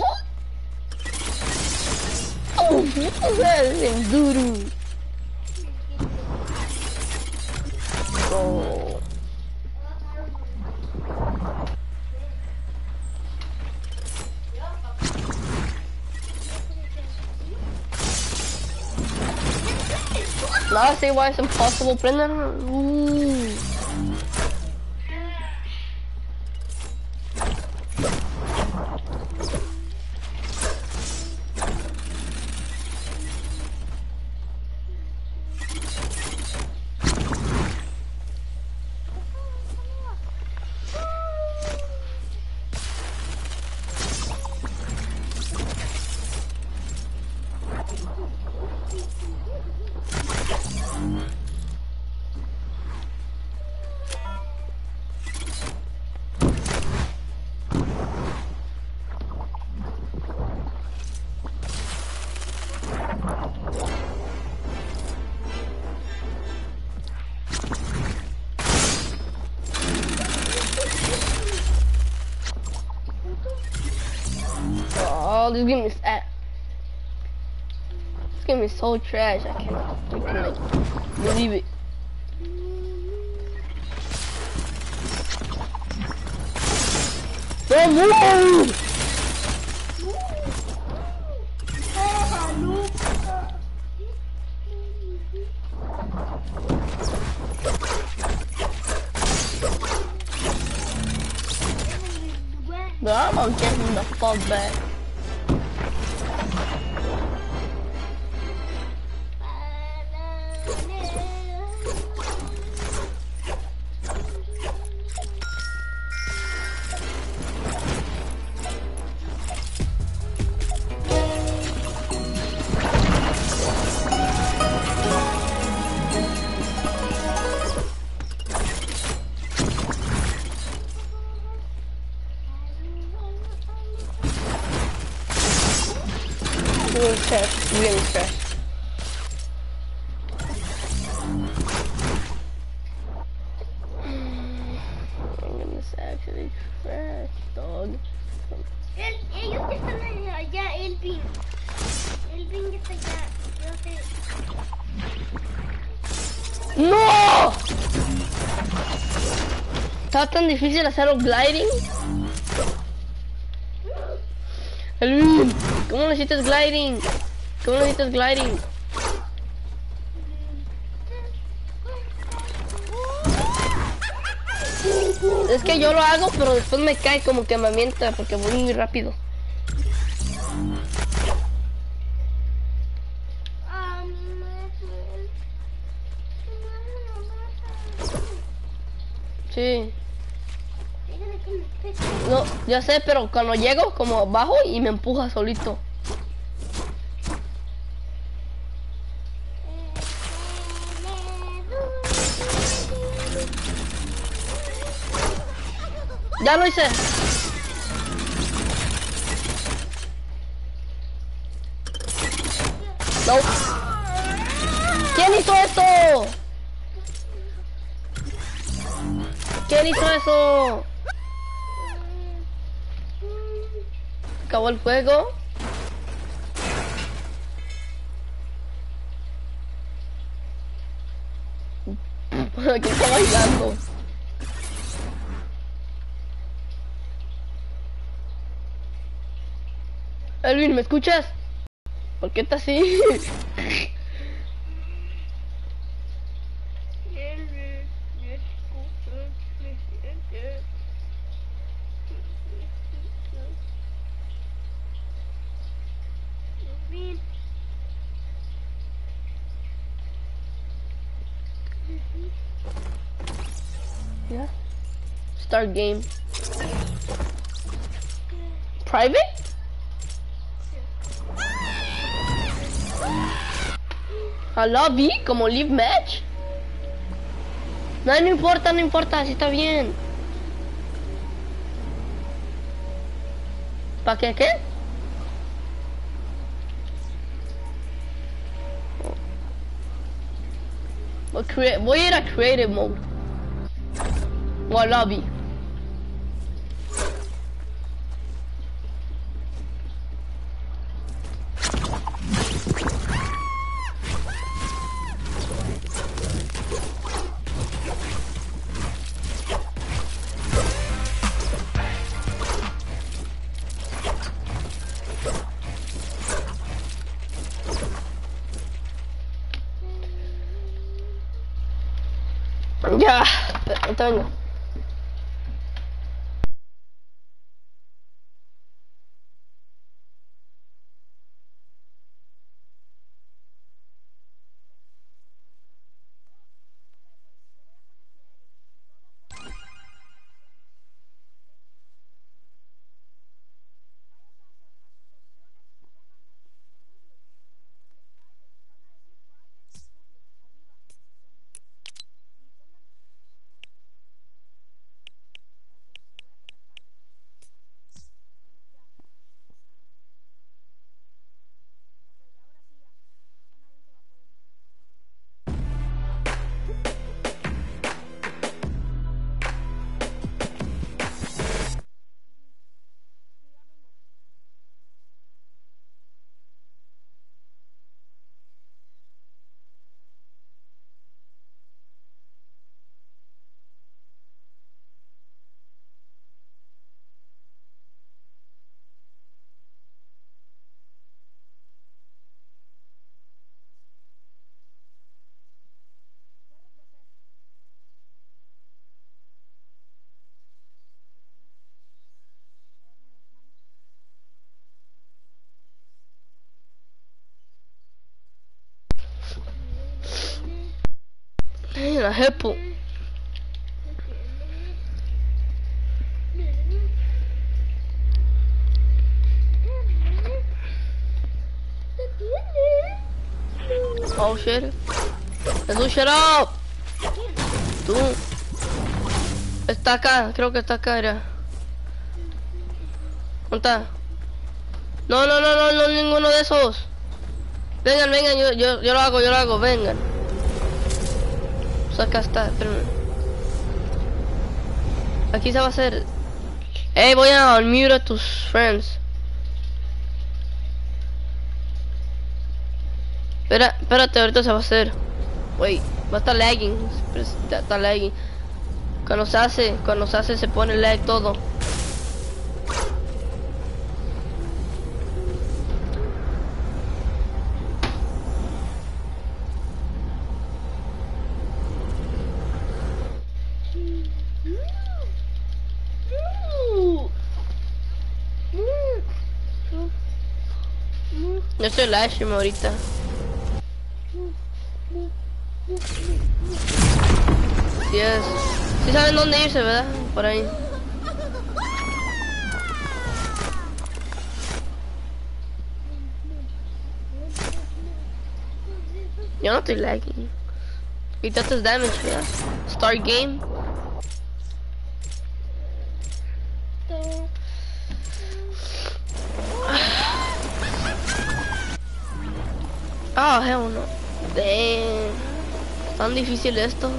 fuck? Oh, what that in doo-doo? Oh. Now see why it's impossible, Brendan. Ooh. Game is so trash. I cannot freaking like believe it. Bro, move! Bro, I'm gonna get him the fuck back. Tan difícil hacer un gliding? ¿cómo necesitas gliding? ¿Cómo necesitas gliding? Es que yo lo hago, pero después me cae como que me mienta porque voy muy rápido. Ya sé, pero cuando llego, como bajo y me empuja solito. Ya lo hice. No. ¿Quién hizo esto? ¿Quién hizo eso? Acabó el juego. Aquí está bailando. Elvin, ¿me escuchas? ¿Por qué estás así? Start game. Private? A lobby, como live match. No, no importa, no importa, así está bien. ¿Para qué qué? Voy a ir a creative mode. O a lobby. Jepo. Oh shit. Jesús, shut up. Tú. Está acá, creo que está acá, era. ¿Dónde? No, no, no, no, no, ninguno de esos. Vengan, vengan, yo, yo, yo lo hago, yo lo hago, vengan. Pues acá está, espérenme. Aquí se va a hacer. Hey, voy a unmute a tus friends. Espera, espérate, ahorita se va a hacer. Wait, va a estar lagging. Está lagging. Cuando se hace, cuando se hace se pone lag todo. Yo estoy live ahorita. Es. Sí saben dónde irse, ¿verdad? Por ahí. Yo no estoy lagging. Quítate damage, ¿verdad? Start game. Tan difícil esto.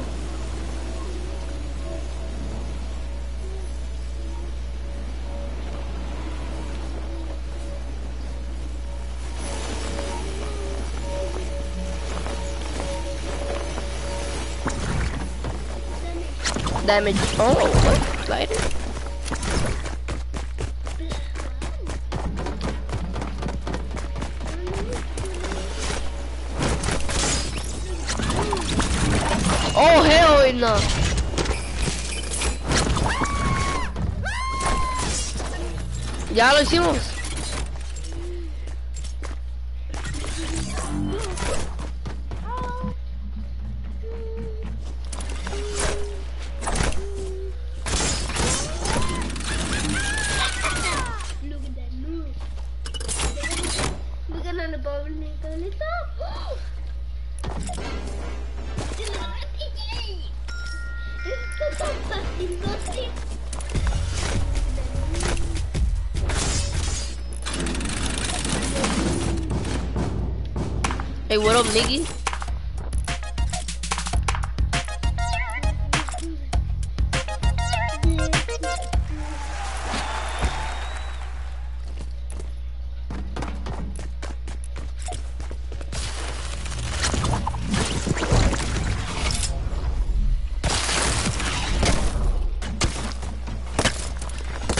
Damage. Oh, what? Glider? Ya lo Hey, what up, Niggy?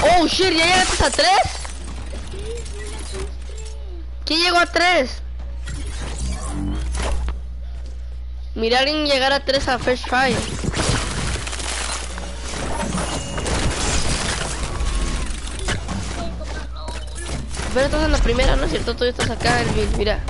Oh shit, ¿ya llegaste a tres? ¿Quién llegó a tres? Mirar en llegar a 3 a First Fire. Pero estás en la primera, ¿no es cierto? Tú estás acá, Elvin, mira.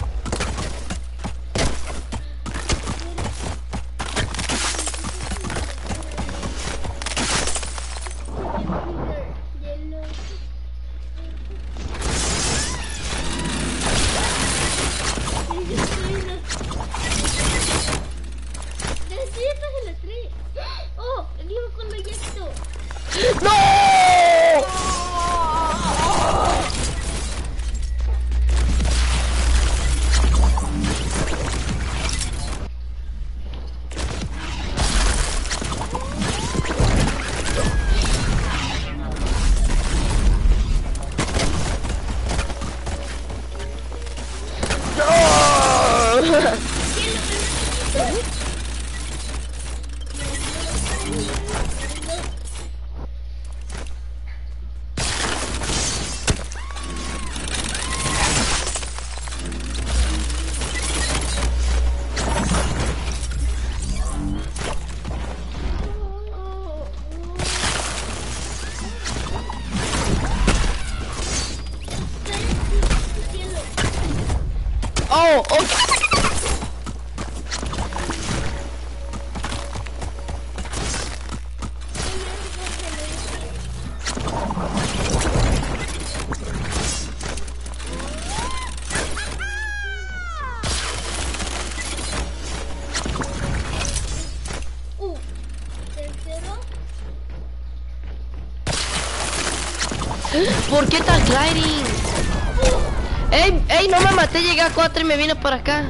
¿Por qué estás gliding? ¡Ey! ¡Ey! No me maté, llegué a 4 y me vine para acá.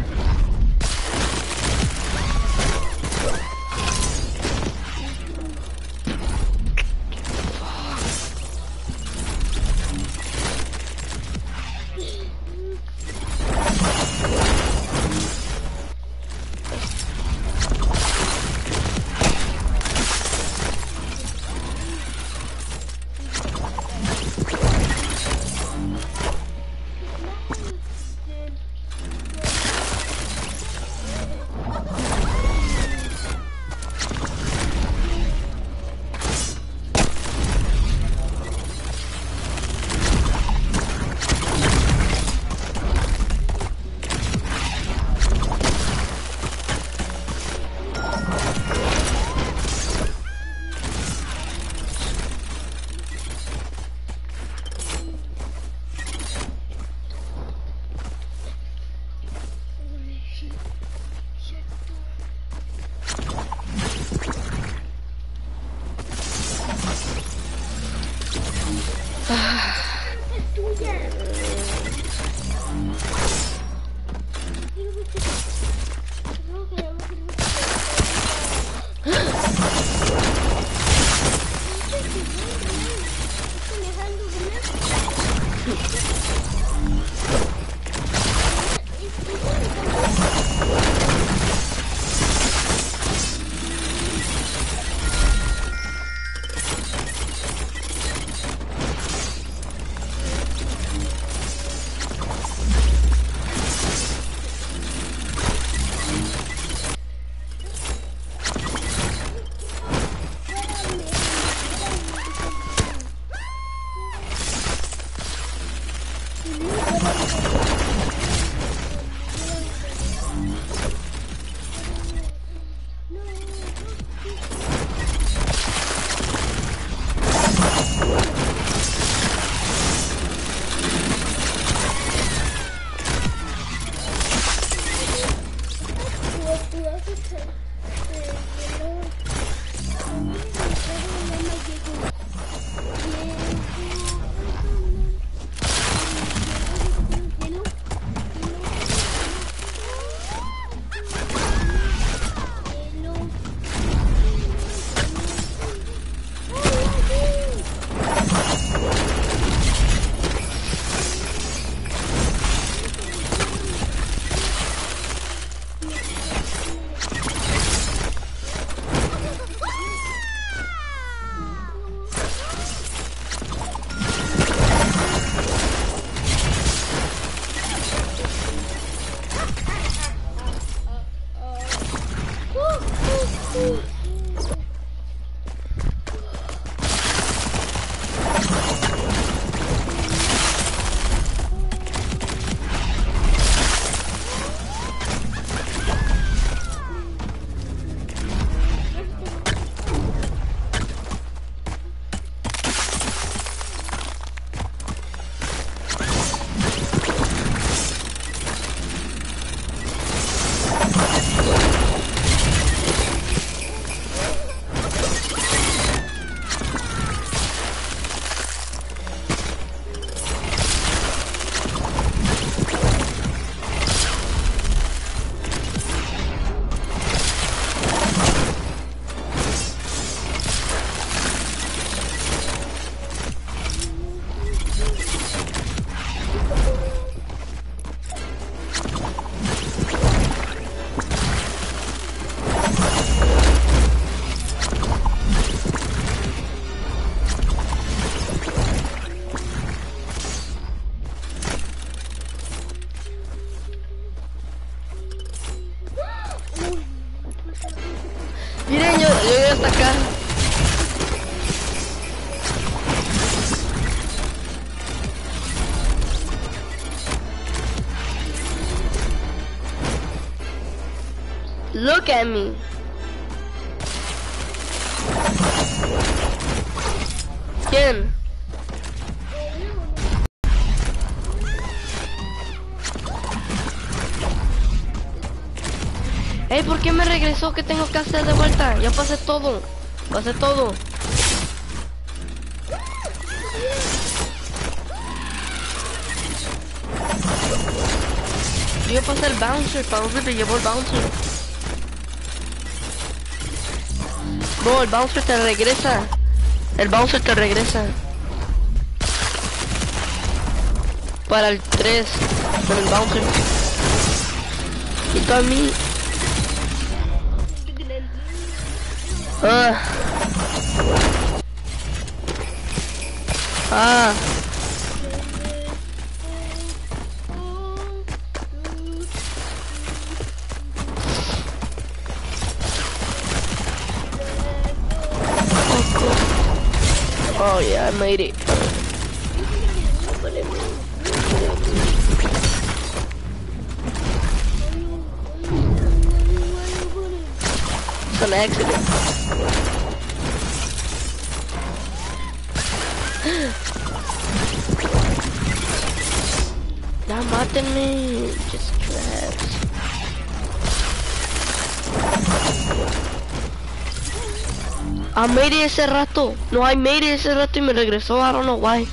Me? ¿Qué tengo que hacer de vuelta? Ya pasé todo. Pasé todo. Yo pasé el bouncer, bouncer te llevó el bouncer. No, el bouncer te regresa. El bouncer te regresa. Para el 3. Con el bouncer. Y tú a mí. Ah. Ah. Oh yeah, I made it. Made it ese rato. No, I made it ese rato y me regresó. I don't know why.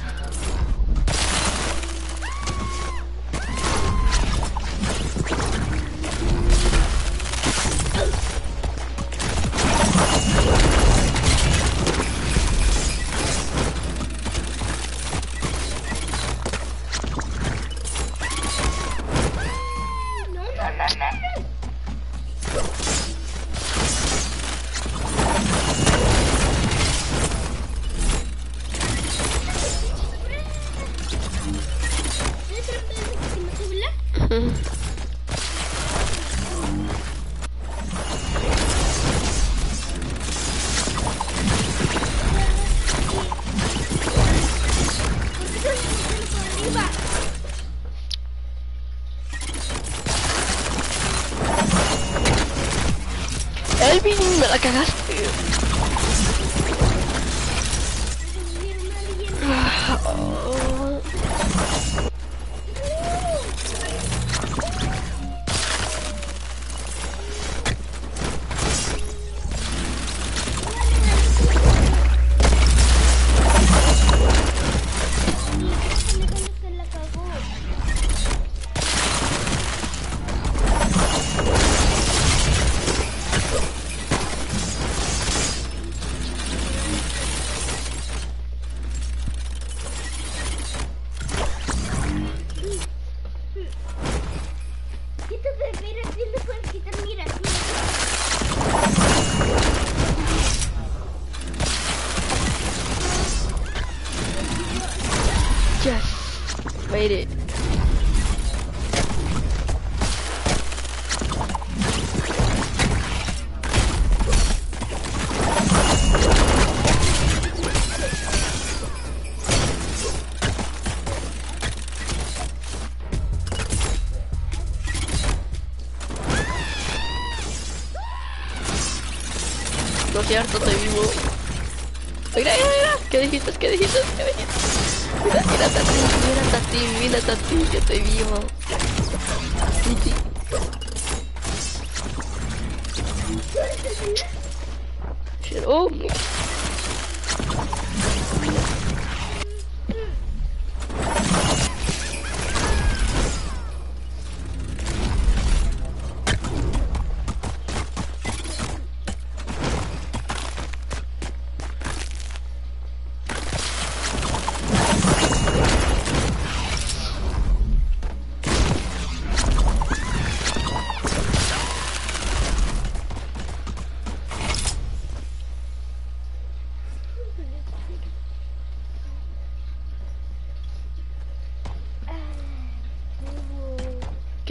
Cierto, estoy vivo. Mira, mira, mira. ¿Qué dijiste? ¿Qué dijiste? ¿Qué dijiste? Mira, mira, Tati, mira, Tati, mira, Tati, que estoy vivo.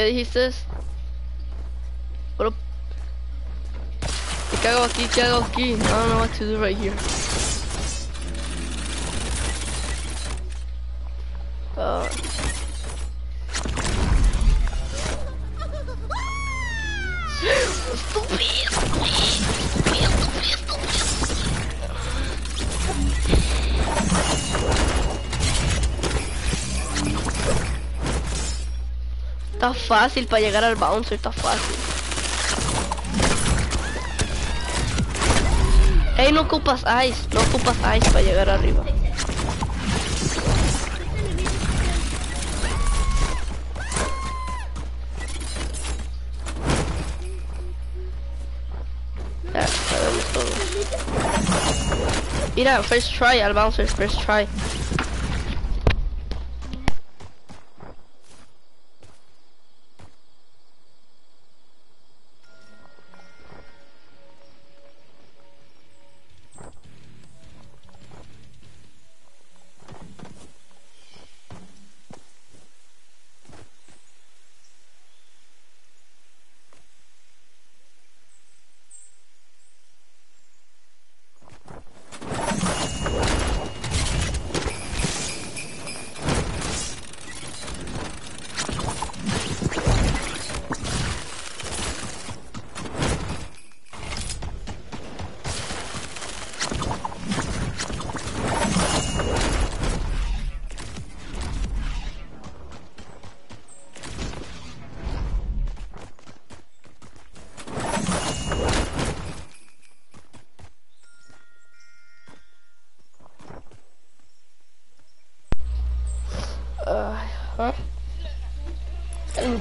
¿Qué dijiste? Bro. ¿Qué hago aquí? ¿Qué hago aquí? I don't know what to do right here. Fácil para llegar al bouncer, está fácil. Ey, no ocupas ice, no ocupas ice para llegar arriba. Mira, first try al bouncer, first try.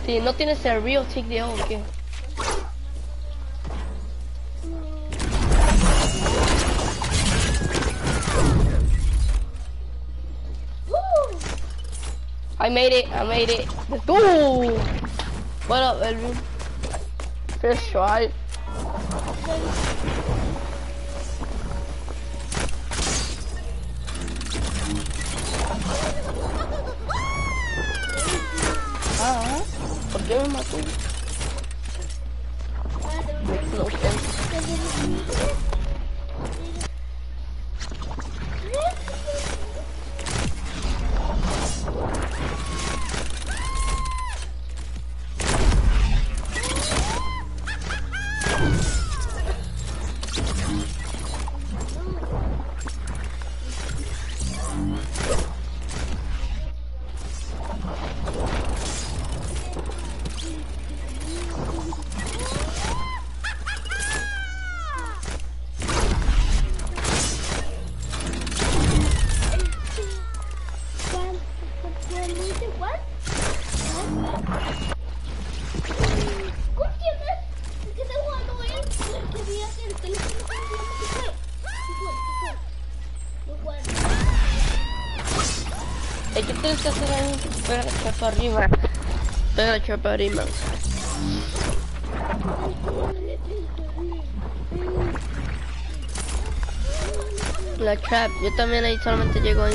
Ti- ¿No tienes el real tick de ojo o qué? I made it, I made it. Go! What up, Elvin? First try. Ah, ¿por qué me mató? No sé. Chapa arriba. Espera, chapa arriba. La trap, yo también ahí solamente llego ahí.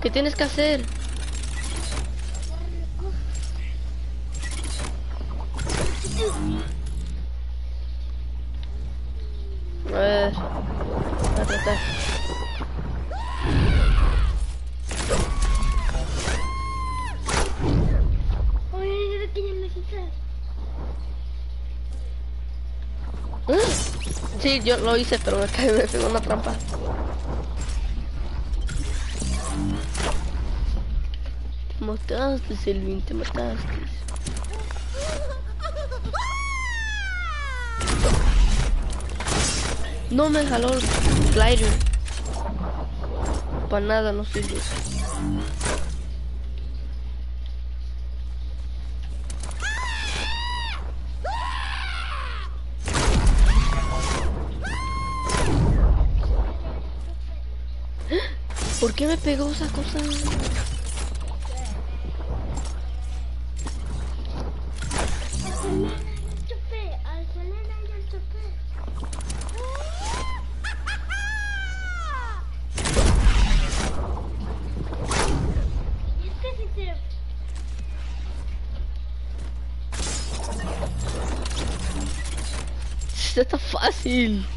¿Qué tienes que hacer? A ver. A tratar. Me quitas. Sí, yo lo hice, pero me me pegó una trampa. Mataste, Selvin, te mataste. No me jaló el glider. Para nada no sirve. ¿Por qué me pegó esa cosa? Está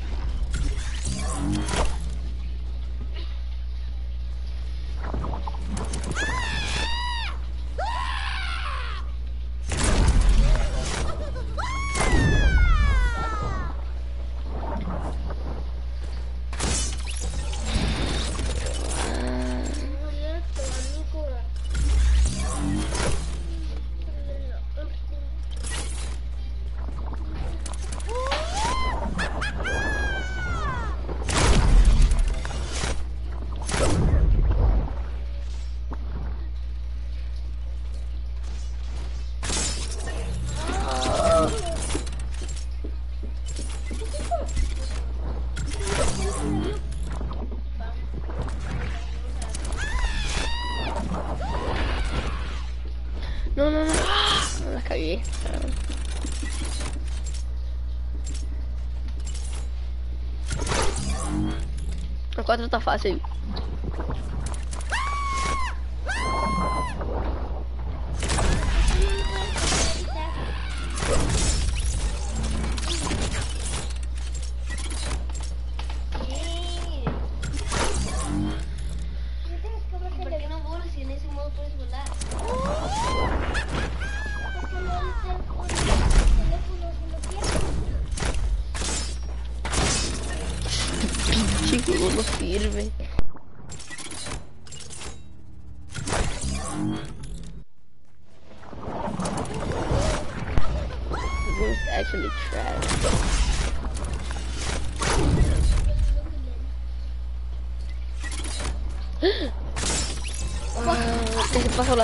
No la cagué. El 4 está fácil. ¿Por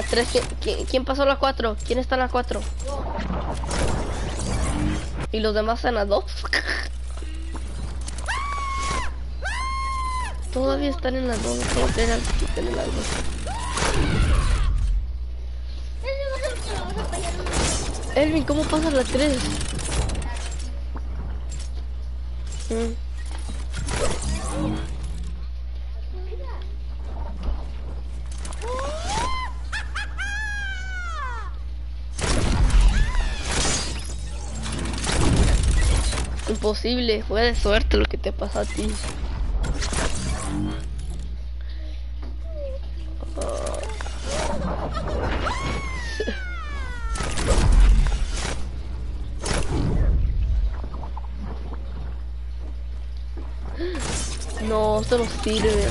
¿Qué pasó la 3? ¿Quién, quién, pasó la 4? ¿Quién está en la 4? ¿Y los demás están a 2? Todavía están en las 2, solo que estén en las 2. Ese va a ser que Fue de suerte lo que te pasó a ti. No, esto no sirve.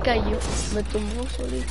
Cayó? Me tumbó solito.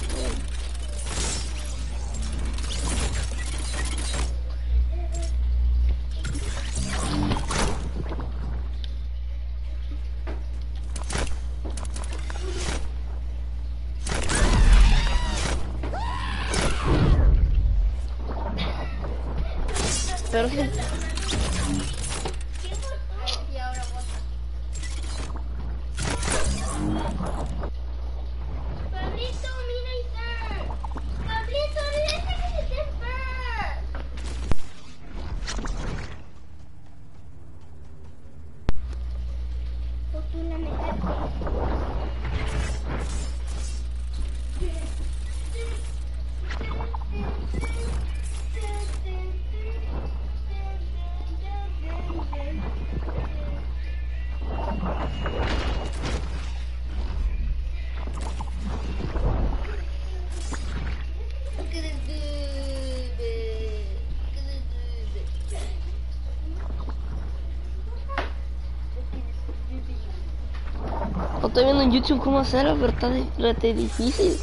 En YouTube cómo hacerlo, pero está rete difícil.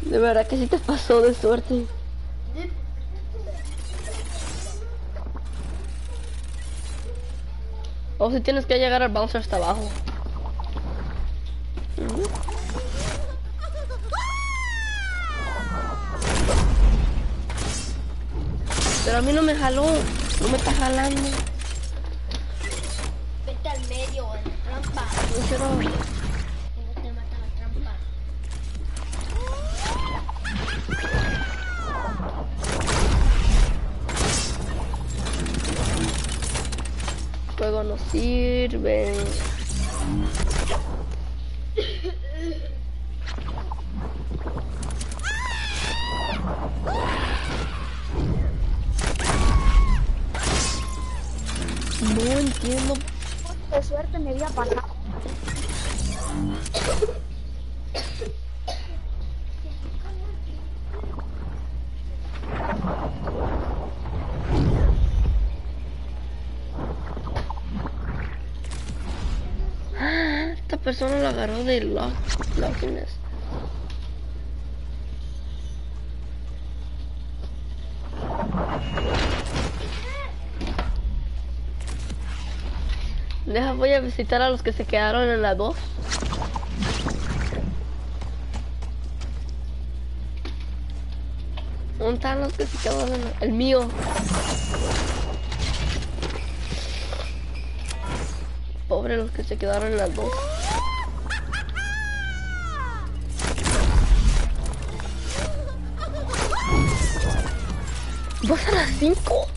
De verdad que sí te pasó de suerte. O si tienes que llegar al bouncer hasta abajo. Pero a mí no me jaló, no me está jalando. Vete al medio, en trampa. No quiero- Juego no sirve. No entiendo. de suerte me había pasado. Ah, esta persona lo agarró de lock, lockiness. Deja, voy a visitar a los que se quedaron en la 2. ¿Dónde están los que se quedaron en la... El mío. Pobre los que se quedaron en las dos. ¿Vas a las 5?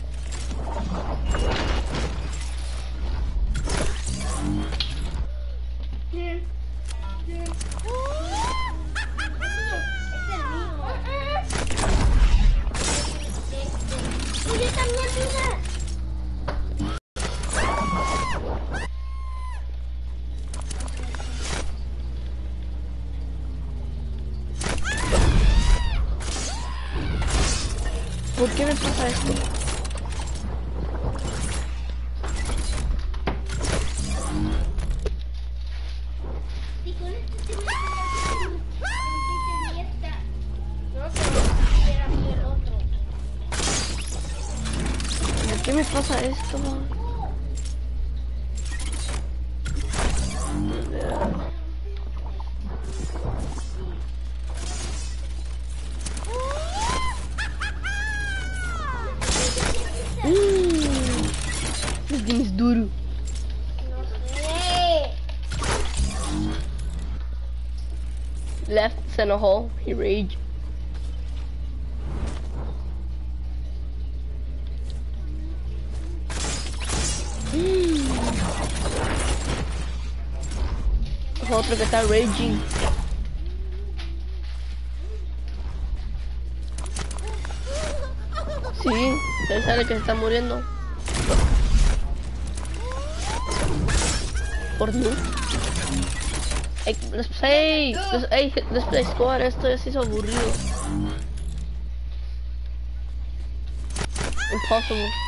Hall, he rage. Outro que está raging. Sí, él sabe que se está muriendo. Por mí. Ey, let's play. Let's, play squad. Esto ya se hizo aburrido. Impossible.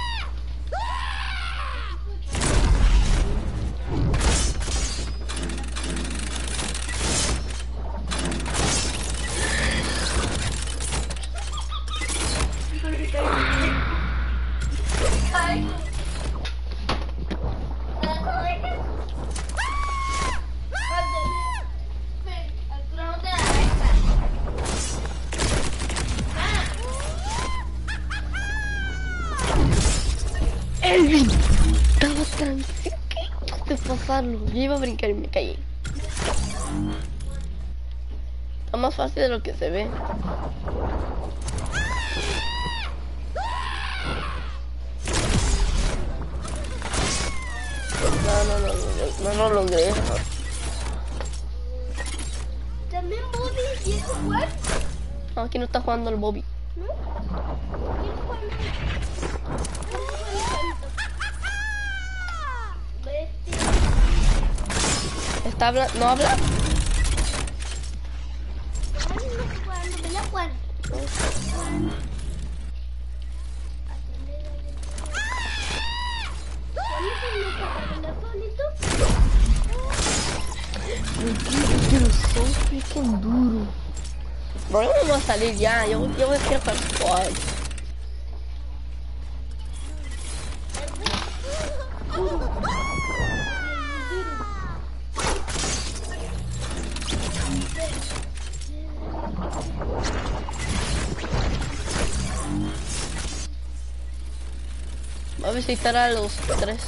Y me caí. Está más fácil de lo que se ve. No, no, no, no, no, no lo logré. También Bobby ese jugar, No, aquí no está jugando el Bobby. ¿no? ¿Quién juega? ¿Quién juega? Vete. ¿Está habla ¿No habla? Ay, no estoy jugando, ven a jugar. ¿Cuál es el Visitar a los tres.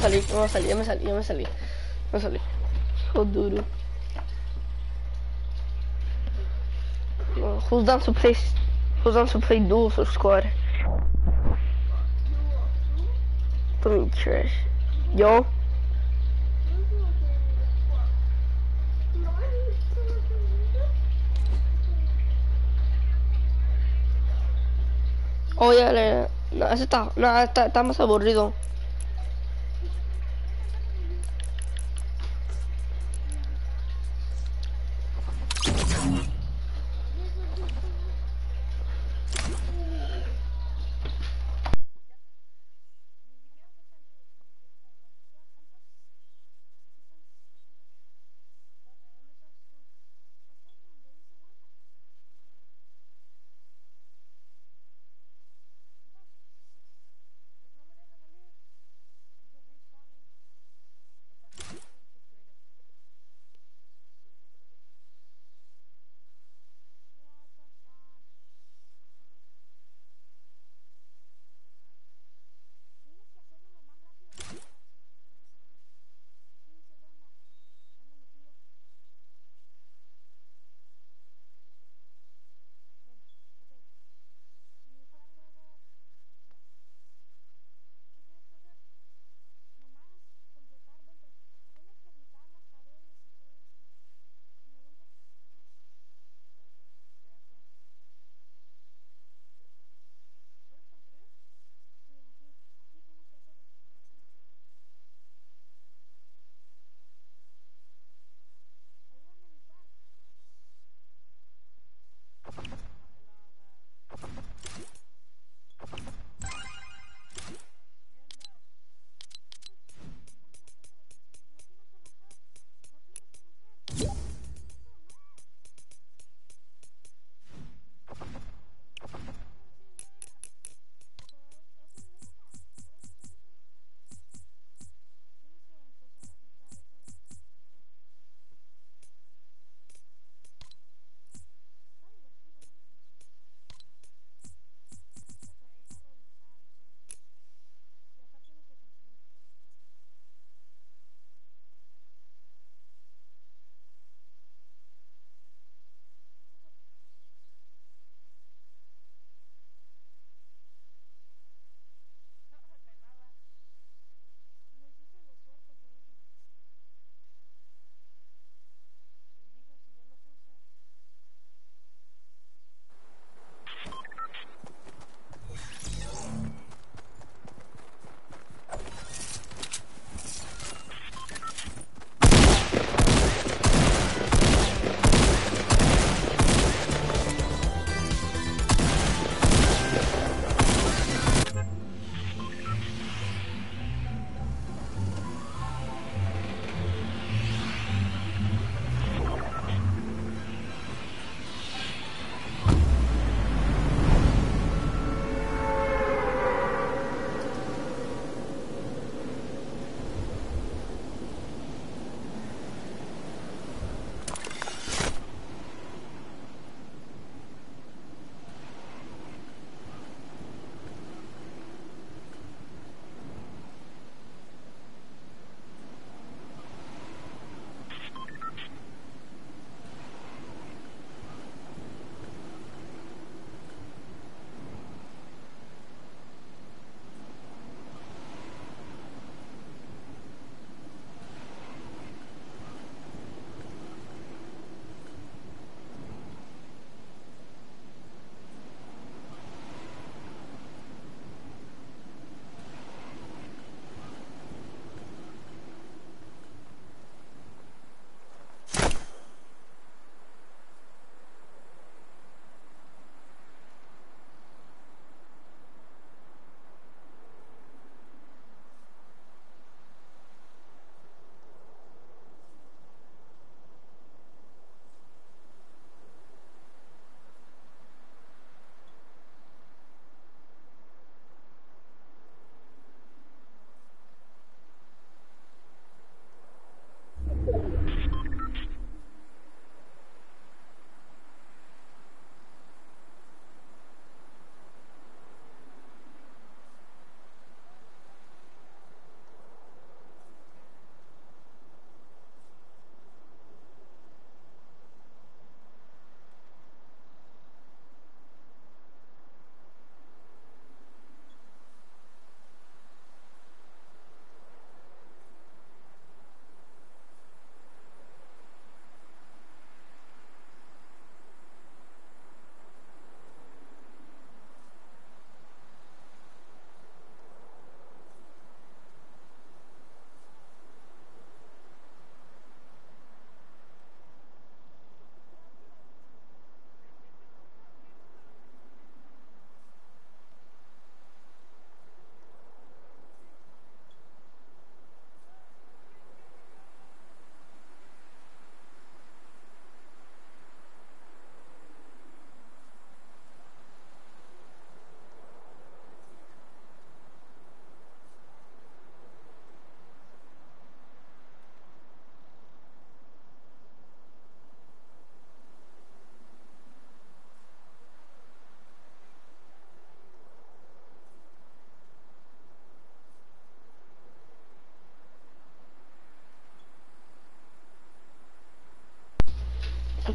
a salir, a salir, ya me salí, ya me salí. Ya me salí. So duro. Who's down to play? Who's down to play duels or squad? Trash. Yo. Oye, oh, no, ese está, no, está, está más aburrido.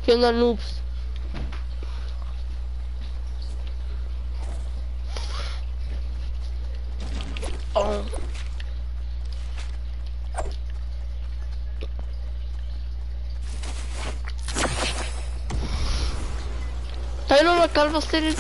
¿Qué onda, noobs? Oh. ¿Todavía no me calvo usted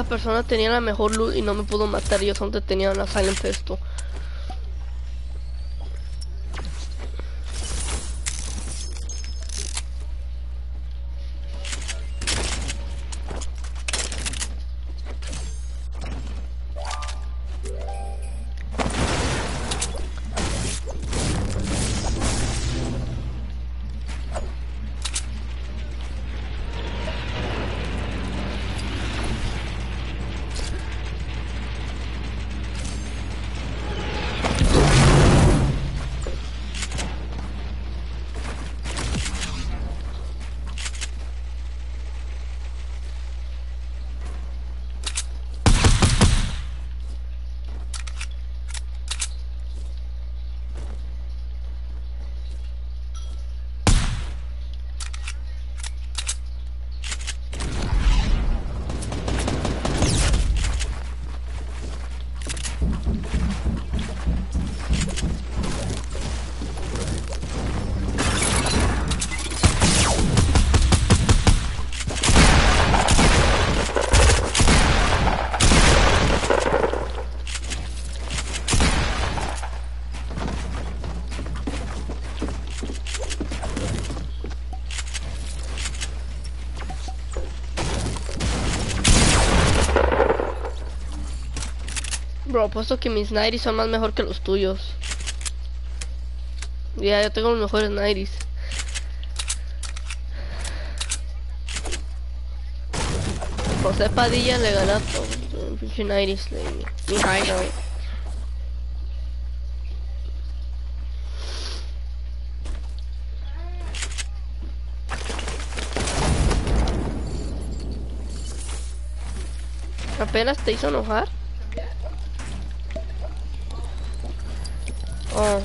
el bien? Otra persona tenía la mejor luz y no me pudo matar. Yo solamente tenía una silent esto. Apuesto que mis 90 son más mejor que los tuyos. Ya, yo tengo los mejores 90 José Padilla le gana todo. Pinche 90 le mi highlight. ¿Apenas te hizo enojar? Para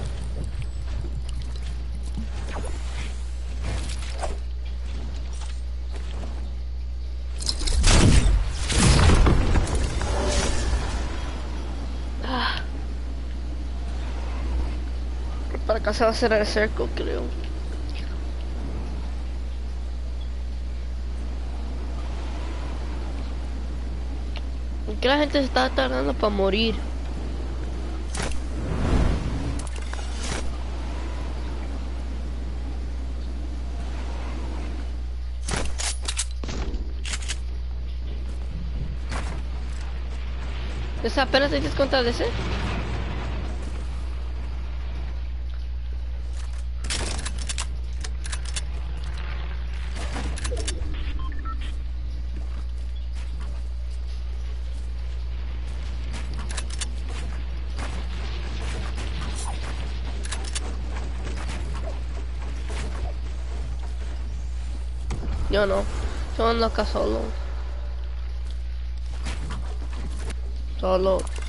acá se va a hacer el cerco, creo. ¿Por qué la gente se está tardando para morir? sea, apenas te dices cuenta de ese. Yo no, yo ando acá solo. Solo.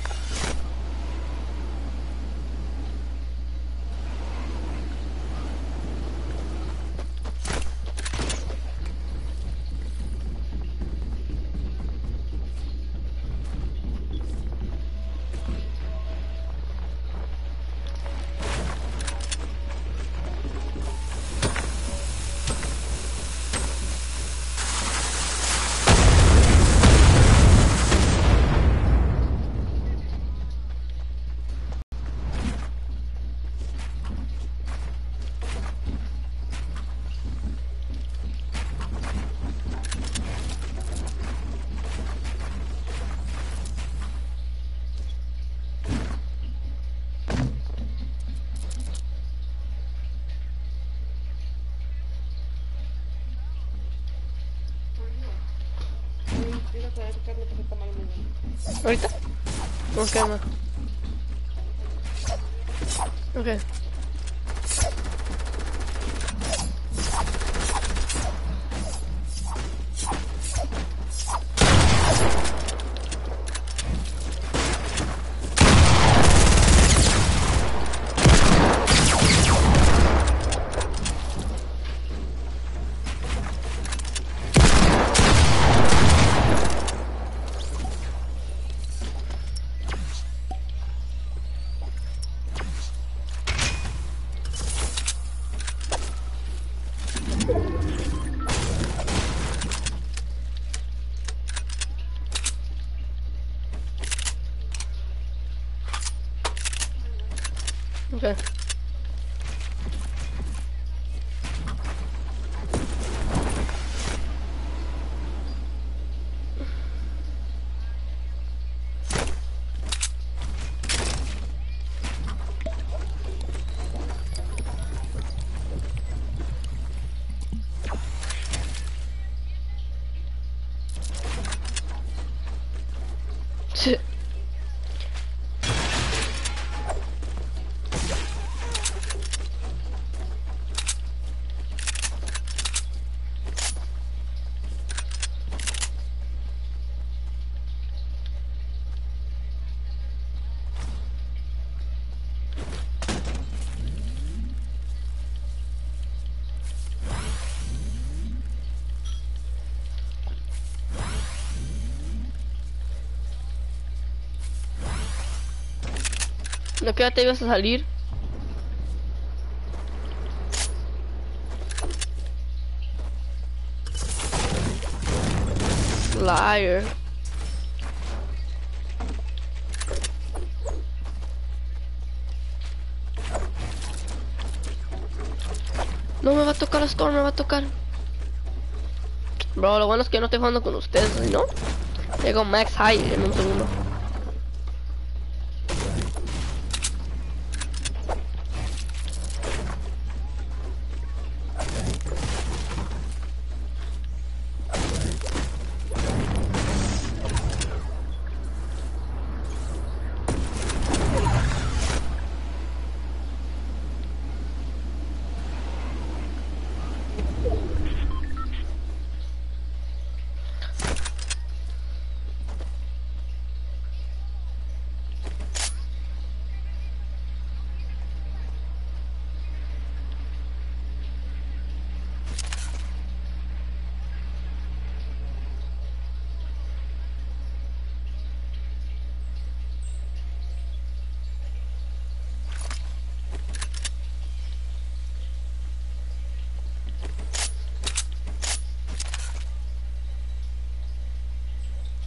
¿No que ya te ibas a salir? Liar. No me va a tocar Storm, me va a tocar. Bro, lo bueno es que no estoy jugando con ustedes, ¿no? Llego Max High en un segundo.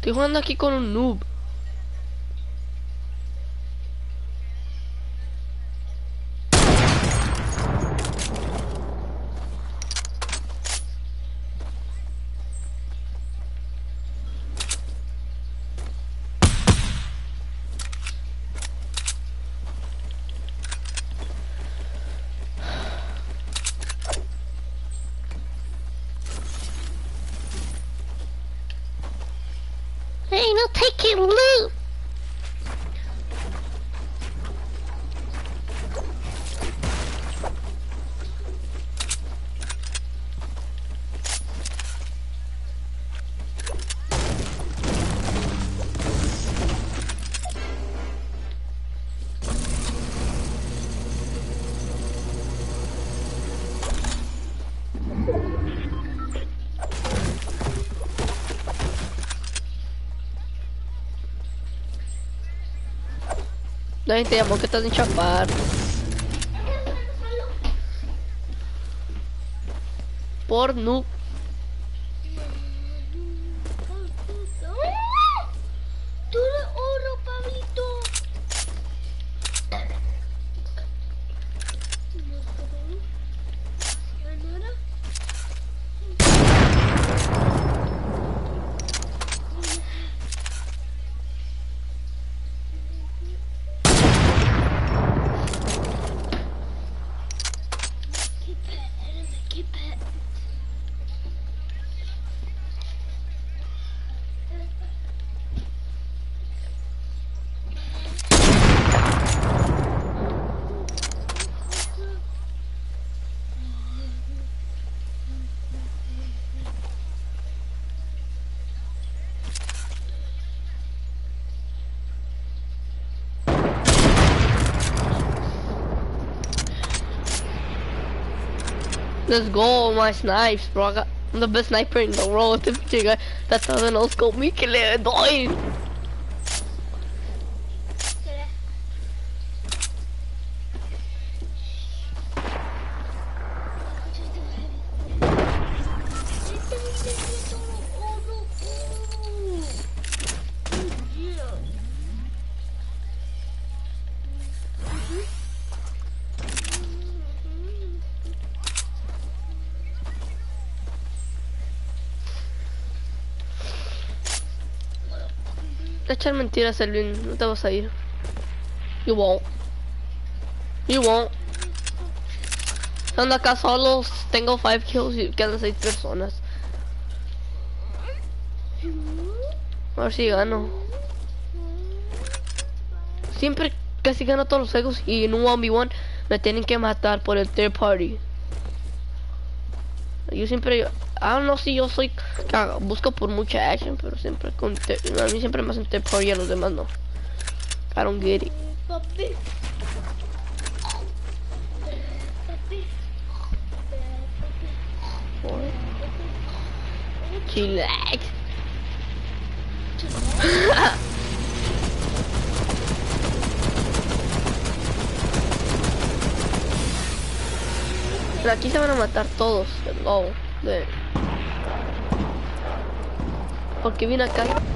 Estoy jugando aquí con un noob. Nadie te llamó que estás en Let's go, my snipes, bro. I'm the best sniper in the world. Guy está todo no scope me que le echar mentiras, Selvin. No te vas a ir. You won't. You won't. Ando acá solo, tengo 5 kills y quedan 6 personas. A ver si gano. Siempre casi gano todos los juegos y en un 1v1 me tienen que matar por el third party. Yo siempre, don't know si yo soy, que busco por mucha action, pero siempre con, a mí siempre me hacen party y a los demás no. I don't get it. Aquí se van a matar todos. Oh, de... Porque vine acá.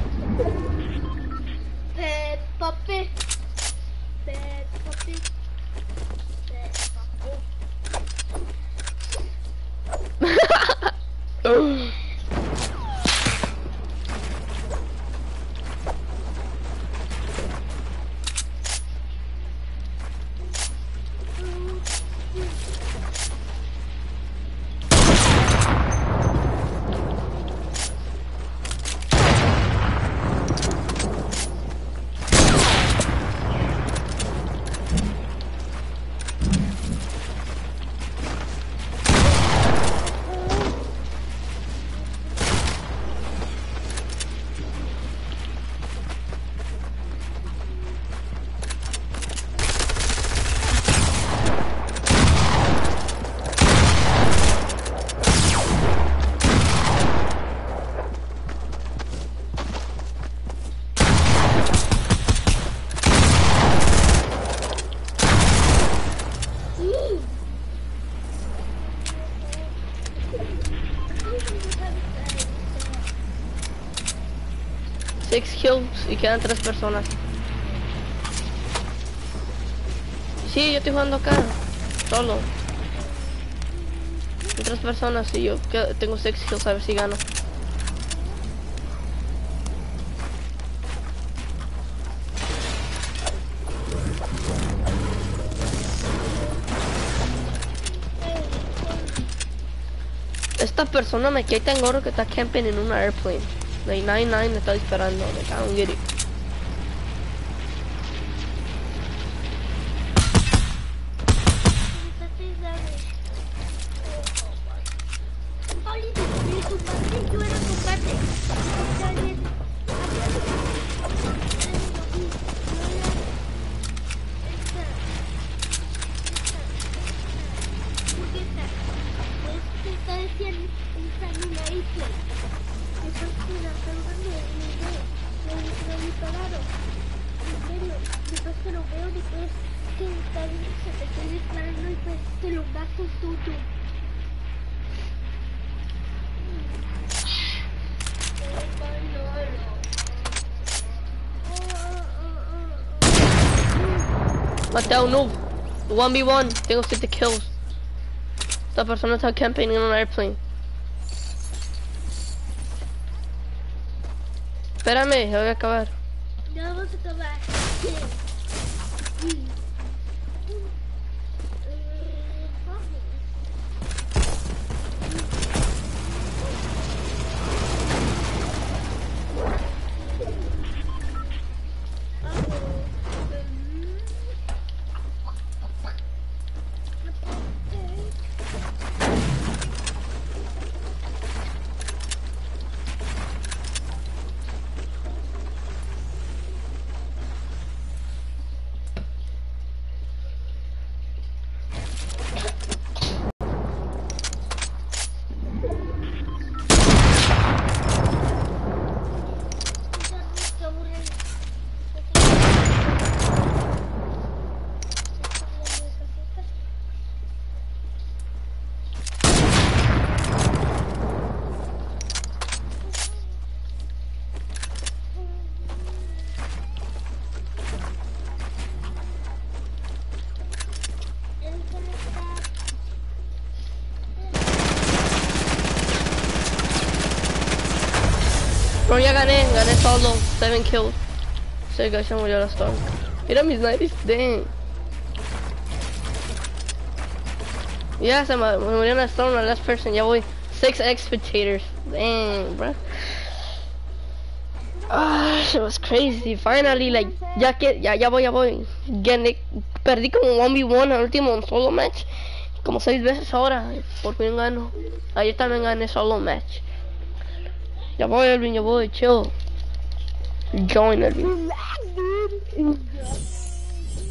Y quedan tres personas. Sí, yo estoy jugando acá. Solo. Hay tres personas y yo tengo six kills a ver si gano. Esta persona me cae tan gordo que está camping en una airplane. Like 99 me está disparando. Like, I don't Mateo, no. 1v1. Tengo 7 kills. Esta persona está camping en un airplane. Espérame, ya voy a acabar. Ya vamos a acabar. Solo. 7 kills. Guys, ya murió la storm. Mira mis knives, dang. Ya se me, me murió la storm, la last person, ya voy. 6x spectators. Dang, bro. Ah, it was crazy. Finally, like, ya que, ya, ya voy, ya voy. Gané, perdí como 1v1 al último solo match. Como 6 veces ahora. Por fin gano. Ayer también gané solo match. Ya voy, Elvin, ya voy, chill. Join, Elvin.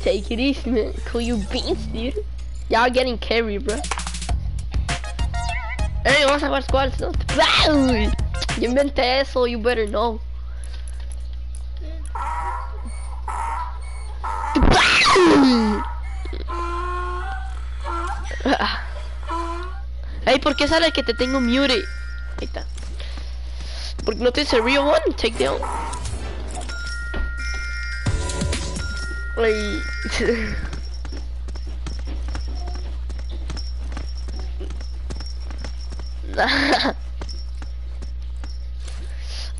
Take it easy, man. Cool you beans, dude. Y'all getting carried, bro. Hey, vamos a jugar squads, ¿no? ¡Ay! Yo inventé eso, you better know. Ey, ¿por qué sale que te tengo mute? Ahí está. Porque no tienes el real one, take down. Ay.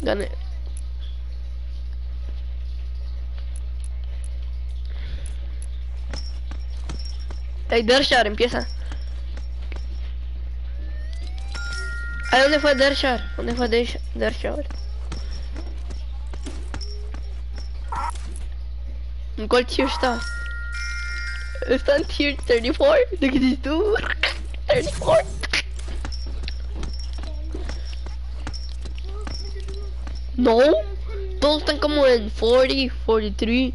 Gané. Ey, Dershar, empieza. ¿A dónde fue Dershar? ¿Dónde fue Dersh- Dershar? ¿En cuál tier está? Está en tier 34. Look at this dude. 34. No. Todos están como en 40, 43.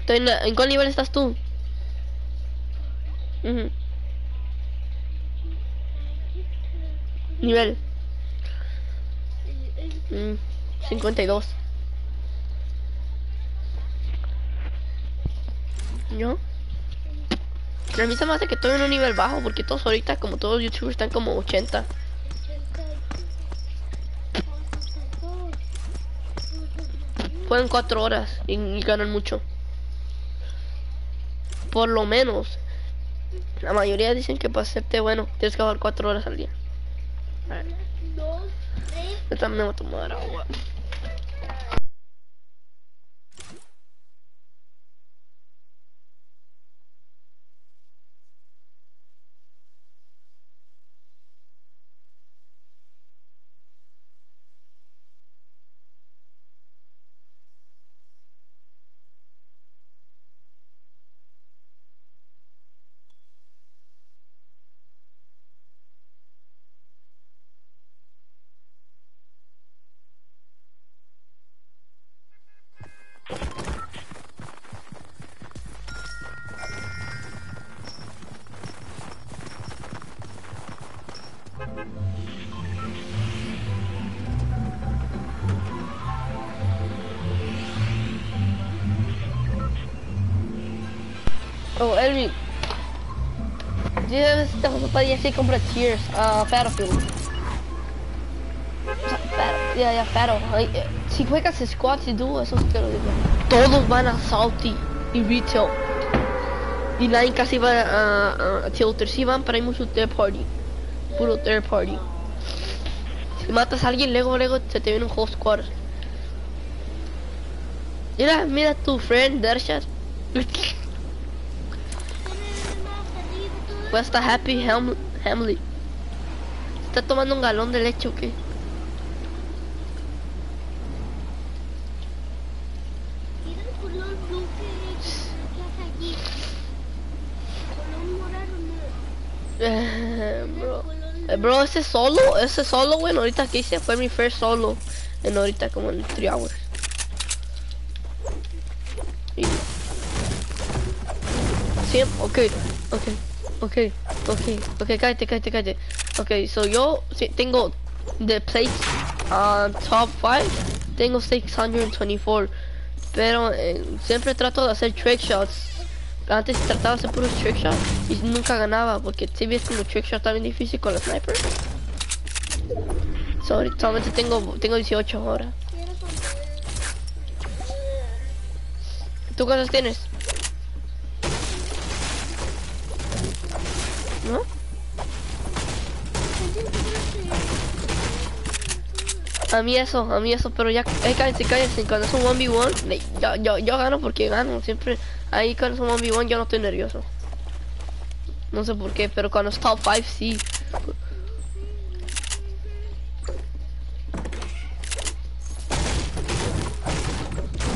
Estoy en, ¿en cuál nivel estás tú? Ujú. Nivel. Mm, 52. ¿Yo? A mí se me hace que estoy en un nivel bajo porque todos ahorita, como todos los youtubers, están como 80. Juegan 4 horas y, y ganan mucho. Por lo menos. La mayoría dicen que para hacerte bueno, tienes que jugar 4 horas al día. A ver, yo también voy a tomar agua. Yo esta para ya se compra Cheers a Battlefield. O sea, Battle- ya, ya, Battle. Si juegas squads y dúo, eso te lo digo. Todos van a Salty y Retail. Y nadie casi va a, a, Tilter. Si van, pero hay mucho third party. Puro third party. Si matas a alguien, luego, luego se te viene un whole squad. Mira, mira tu friend, Dershot. Eres más Pues está Happy Ham. ¿Está tomando un galón de leche o qué? Eh, bro. Eh, bro, ese solo, ese solo, bueno, ahorita que hice fue mi first solo. En ahorita como en 3 hours. Sí, ok, ok, ok, ok, ok, cállate, cállate, cállate. Ok, so yo tengo de plates uh, top 5, tengo 624. Pero eh, siempre trato de hacer trick shots. Antes trataba de hacer puros trick shots y nunca ganaba porque si ves que los trick shots bien difícil con la sniper. So, solamente tengo, tengo 18 ahora. ¿Tú cuántos tienes? A mí eso, a mí eso, pero ya, eh, cállense, cállense, cuando es un 1v1, le- yo, yo, yo gano porque gano, siempre, ahí cuando es un 1v1 yo no estoy nervioso. No sé por qué, pero cuando es top 5 sí.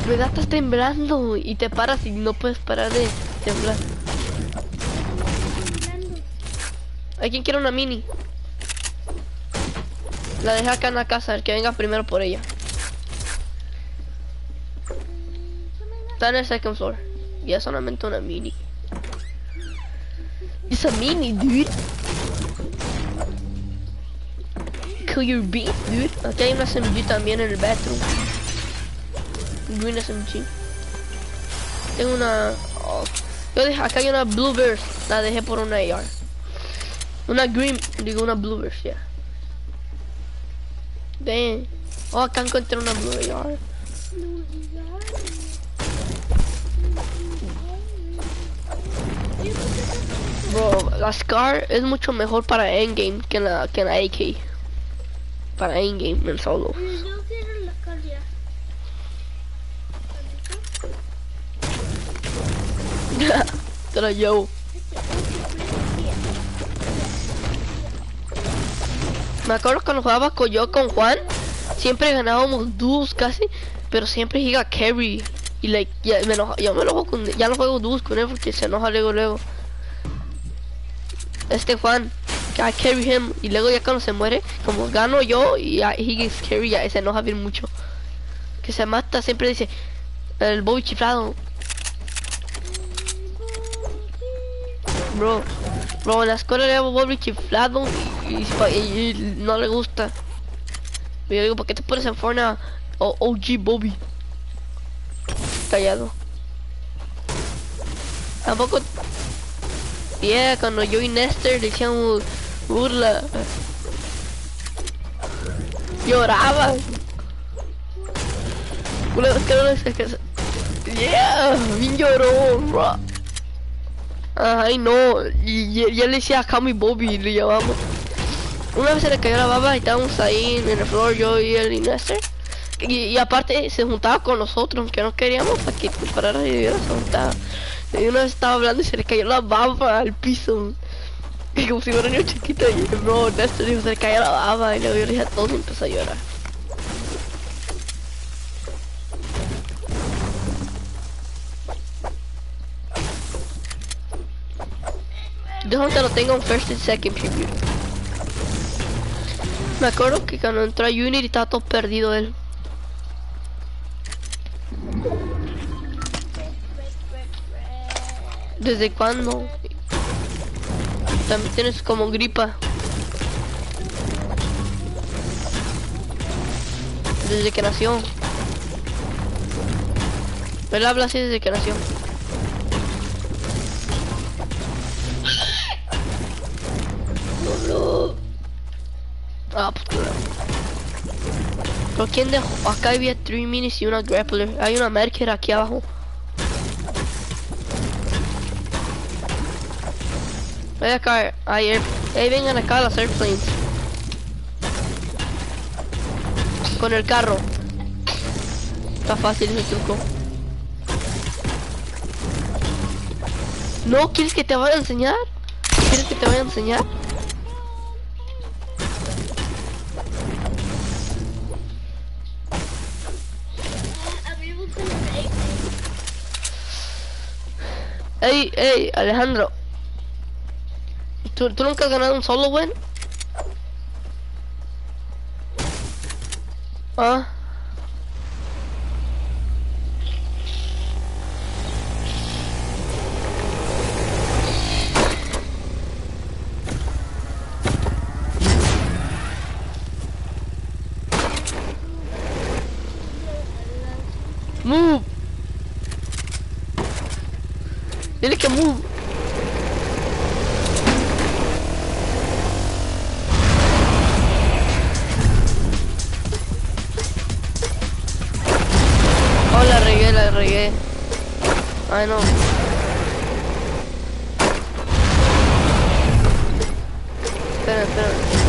¿Verdad? Estás temblando y te paras y no puedes parar de temblar. ¿Hay quien quiere una mini? La dejé acá en la casa, el que venga primero por ella. Está en el second floor. Y es solamente una mini. Es a mini, dude. Kill your beat, dude. Aquí hay una SMG también en el bathroom. Green SMG. Tengo una... oh, Yo dejé, acá hay una Bluebird. La dejé por una AR. Una green, digo una Bluebird, ya. Damn. Oh, acá encontré una Blue AR. Bro, la Scar es mucho mejor para endgame que la, que la AK. Para endgame en solo. Yo Me acuerdo cuando jugaba con yo con Juan, siempre ganábamos duos casi, pero siempre llega carry. Y like, ya me enojo, yo me enojo con, ya no juego duos con él porque se enoja luego luego. Este Juan, I carry him y luego ya cuando se muere, como gano yo y ya he gets carry ya se enoja bien mucho. Que se mata, siempre dice, el Bobby chiflado. Bro, bro, la escuela le Bobby chiflado y, no le gusta. Y yo digo, ¿por qué te pones en Fortnite o OG Bobby? Callado. Tampoco... Yeah, cuando yo y Nestor decíamos burla. Lloraba. Una vez que no le Yeah, lloró, bro. Ay, no. Y, y- y él le decía Call me Bobby y le llamamos. Una vez se le cayó la baba y estábamos ahí en el flor, yo y él y Nestor. Y, y aparte se juntaba con nosotros, que no queríamos para que parara llorar, se juntaba. Y una vez estaba hablando y se le cayó la baba al piso. Y como si fuera un niño chiquito y bro, Nestor dijo se le cayó la baba y le dije a todos y empezó a llorar. Solamente lo tengo en first and second preview. Me acuerdo que cuando entró a Unity estaba todo perdido él. ¿Desde cuándo? También tienes como gripa. Desde que nació. Él habla así desde que nació. No. Ah. ¿Pero quién dejó? Acá había 3 minis y una grappler. Hay una merker aquí abajo. Ven acá, hay air... Ey, vengan acá las airplanes. Con el carro. Está fácil ese truco. No, ¿quieres que te vaya a enseñar? ¿Quieres que te vaya a enseñar? Ey, ey, Alejandro. ¿Tú, ¿Tú nunca has ganado un solo win? Ah. Move. Dile que move. Oh, la regué, la regué. Ay, no. Espera, espera.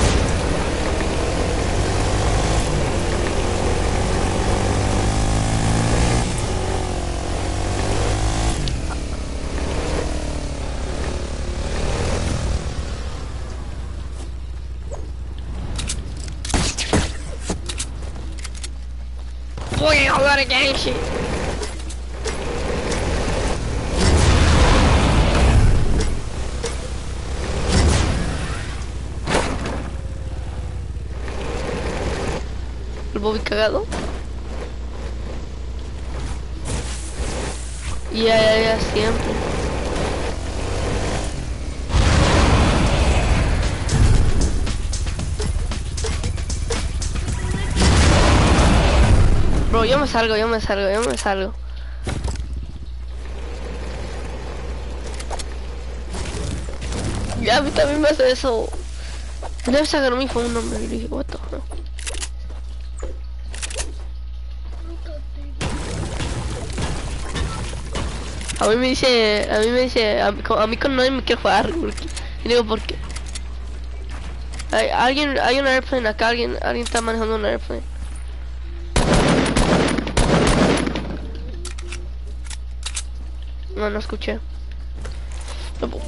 Voy a jugar a gang shit. Cagado. Ya, ya, ya, siempre. Bro, yo me salgo, yo me salgo, yo me salgo. Ya, a mí también me hace eso. Debe sacar mi phone number. Y dije, what the fuck? A mí me dice, a mí me dice, a, mí- con nadie me quiere jugar. Porque, y digo, ¿por qué? Hay, alguien, hay un airplane acá, alguien, alguien está manejando un airplane. No, no escuché.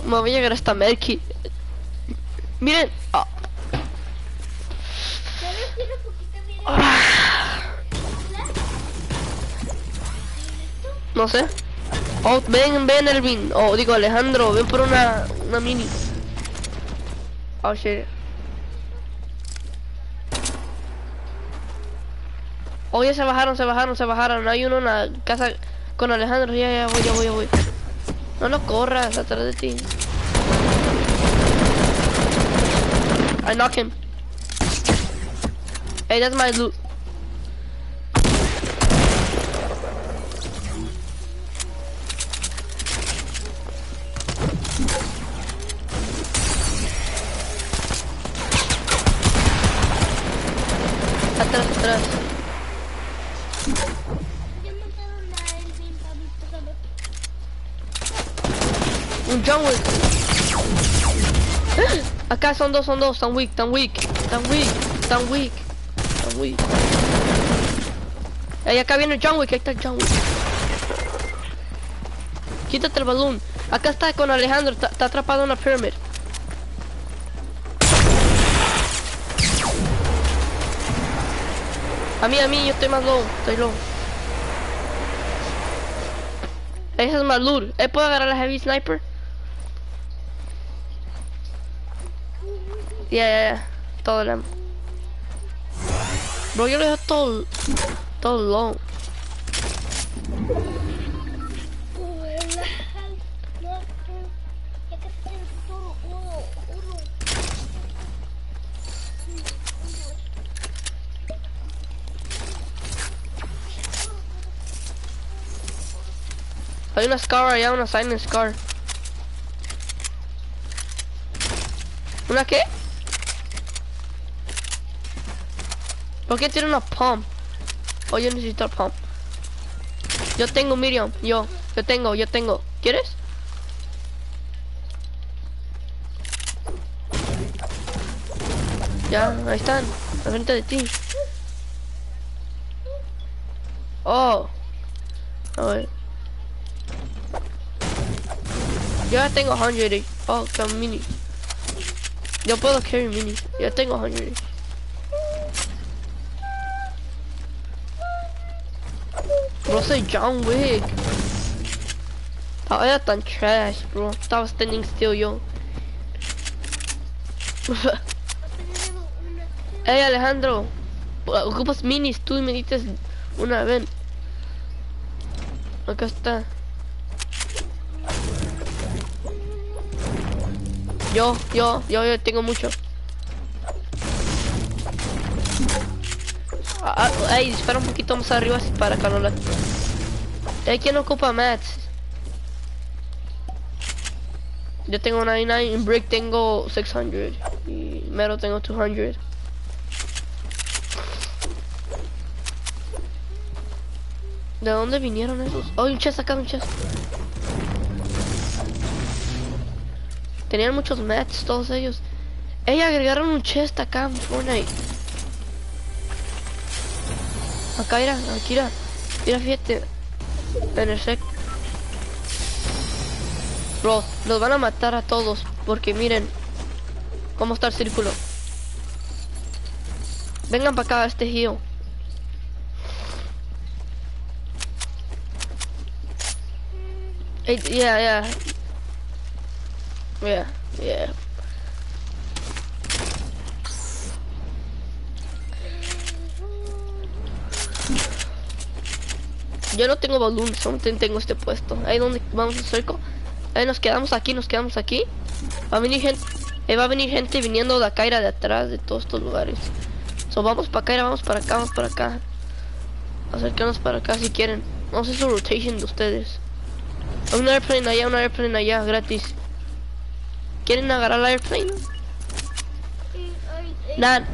Me voy a llegar hasta Melky. Miren. ah, no sé. Oh, ven, ven, Elvin. Oh, digo, Alejandro, ven por una, una mini. Oh, shit. Oh, ya se bajaron, se bajaron, se bajaron. Hay uno en la casa con Alejandro. Ya, ya voy, ya voy, ya voy. No lo corras atrás de ti. I knock him. Hey, that's my loot. Acá son dos, son dos. Tan weak, tan weak, tan weak, tan weak, tan weak. Ey, acá viene John Wick, ahí está John Wick. Quítate el balón. Acá está con Alejandro, está, atrapado en una pyramid. A mí, a mí, yo estoy más low, estoy low. Ese es más loot. ¿Eh, puedo agarrar la heavy sniper? Ya, ya, ya. Todo el Bro, yo lo dejo todo. Todo uno. Hay una scar allá, una silent scar. ¿Una qué? ¿Por qué tiene una pump? Oh, yo necesito pump. Yo tengo Miriam, yo, yo tengo, yo tengo. ¿Quieres? Ya, ahí están, al frente de ti. Oh. A ver. Yo ya tengo 100. Oh, con mini. Yo puedo carry mini. Ya tengo 100. Bro, soy John Wick. Era tan trash, bro. Estaba standing still yo. Hey Alejandro, ocupas minis tú y me dices una ven. Acá está. Yo, yo, yo, yo tengo mucho. Ah, ah, ey, dispara un poquito más arriba así para que no la... Ey, ¿quién ocupa mats? Yo tengo 99, en brick tengo 600 y metal tengo 200. ¿De dónde vinieron esos? Oh, un chest acá, un chest. Tenían muchos mats todos ellos. Ey, agregaron un chest acá en Fortnite. Acá, mira, mira. Mira, fíjate. En el sec. Bro, los van a matar a todos. Porque miren. Cómo está el círculo. Vengan para acá a este. Hey, yeah, yeah. Yeah, yeah. Yo no tengo balloons, solamente tengo este puesto. Ahí donde vamos a cerco. Ahí nos quedamos aquí, nos quedamos aquí. Va a venir gente, eh, va a venir gente viniendo de acá de atrás, de todos estos lugares. So vamos para acá, vamos para acá, vamos para acá. Acercarnos para acá si quieren. Vamos a hacer su rotation de ustedes. Un airplane allá, un airplane allá, gratis. ¿Quieren agarrar el airplane? Nada,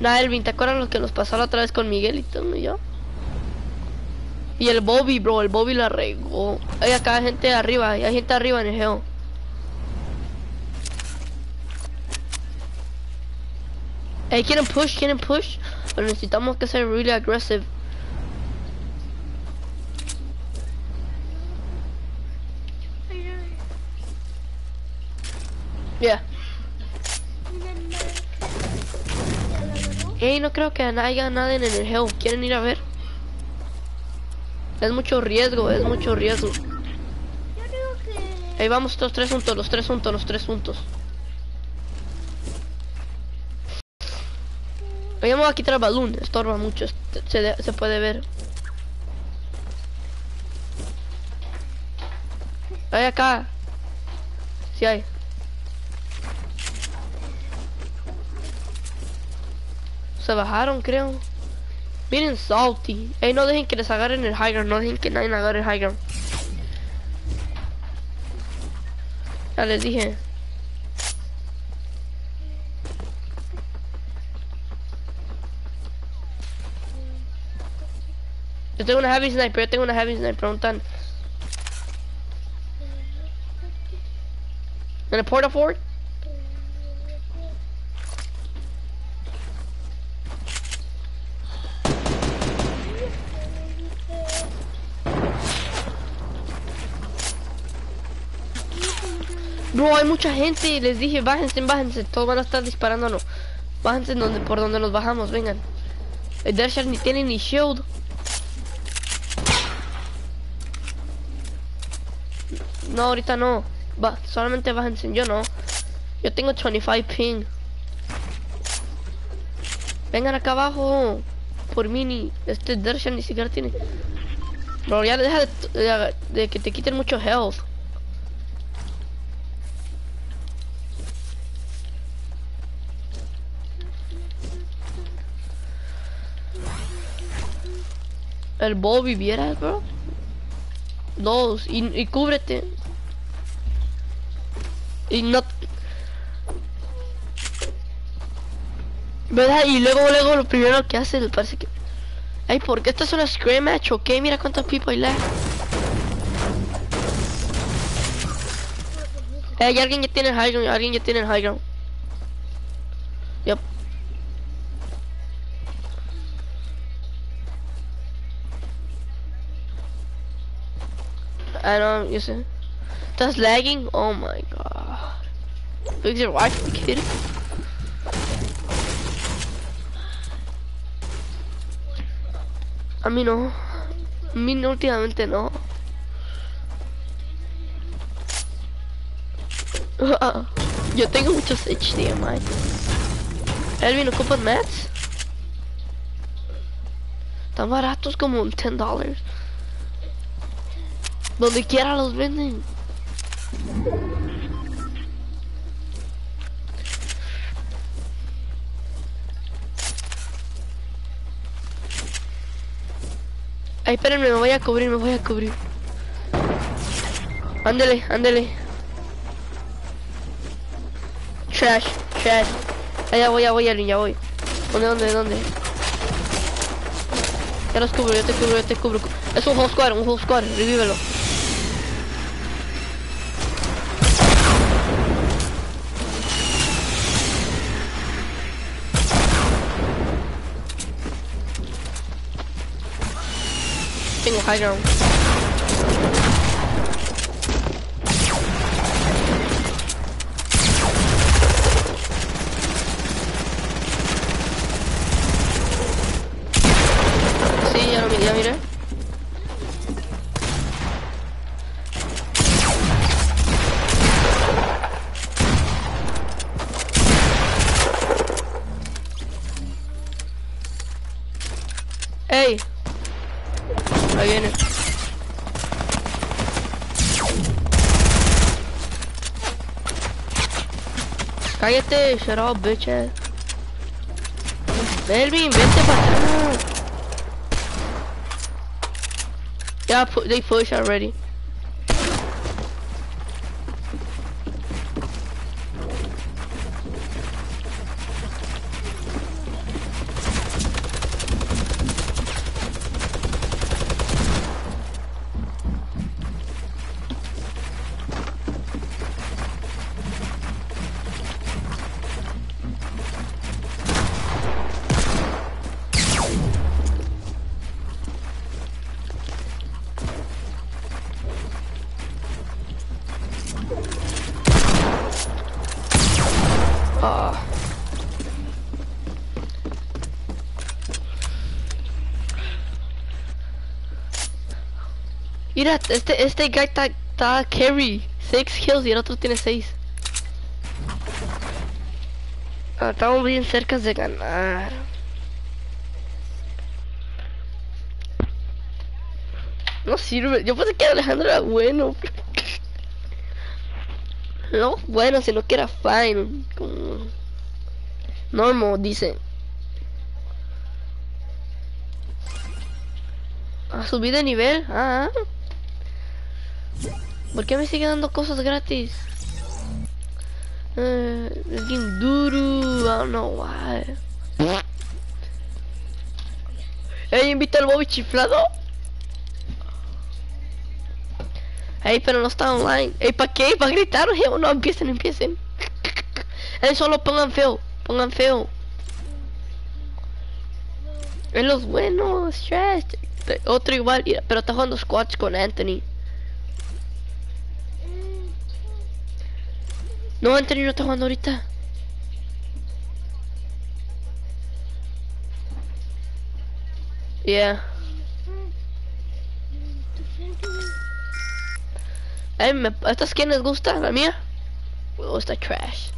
nada, Elvin, ¿te acuerdas lo que nos pasó la otra vez con Miguel y todo y yo? Y el Bobby, bro, el Bobby la regó. Hay acá gente arriba, hay gente arriba en el geo. Hey, ¿quieren push? ¿Quieren push? Pero necesitamos que ser really aggressive. Yeah. Hey, no creo que haya nada en el geo. ¿Quieren ir a ver? Es mucho riesgo, es mucho riesgo. Yo que Ahí vamos los tres juntos, los tres juntos, los tres juntos. Ahí vamos a quitar el balón, estorba mucho, este- se, se puede ver. Ahí acá. Sí hay. Se bajaron, creo. Miren salty. Ey, no dejen que les agarren el high ground, no dejen que nadie agarre el high ground. Ya les dije. Yo tengo una heavy sniper, yo tengo una heavy sniper, preguntan. ¿En el porta fort? Bro, hay mucha gente, les dije, bájense, bájense, todos van a estar disparándonos. Bájense donde, por donde nos bajamos, vengan. El Deathshot ni tiene ni shield. No, ahorita no. Va, solamente bájense, yo no. Yo tengo 25 ping. Vengan acá abajo. Por mini. Este Deathshot ni siquiera tiene. Bro, ya deja de, de- de que te quiten mucho health. El Bobby vieras, bro. Dos. Y, cúbrete. Y no. ¿Verdad? Y luego, luego lo primero que hace, parece que... Ay, ¿por qué esta es una scrim match? Ok, mira cuántos people hay left. Eh, alguien ya tiene high ground, alguien ya tiene high ground. I don't, you see. That's lagging? Oh my god. Is your wife kidding? A mí no. A mí no, últimamente no. Yo tengo muchos HDMI. Elvin, ¿ocupas mats? Están baratos como 10 dólares. Donde quiera los venden. Ay, espérenme, me voy a cubrir, me voy a cubrir. Ándele, ándele. Trash, trash. Allá voy, ya voy, Alvin, ya voy. ¿Dónde, dónde, dónde? Ya los cubro, ya te cubro, ya te cubro. Es un whole squad, un whole squad, revívelo. High ground. Sí, ya lo miré. Cállate, shut up, bitch ass. Vente para atrás. Yeah, they push already. Mira, este, este guy está, carry. 6 kills y el otro tiene 6. Ah, estamos bien cerca de ganar. No sirve. Yo pensé que Alejandro era bueno. No bueno, sino que era fine. Como... Normal, dice. Ah, subí de nivel. Ah. ¿Por qué me sigue dando cosas gratis? Uh, getting duro. I don't know why. Ey, invita al Bobby chiflado. Ey, pero no está online. Ey, ¿para qué? ¿Para gritar? Ey, no, empiecen, empiecen. Ey, solo pongan feo. Pongan feo. En los buenos, trash. Otro igual, pero está jugando squats con Anthony. No, Anthony no está jugando ahorita. Yeah. Ay, me, ¿Estas quién les gusta? ¿La mía? Me gusta trash.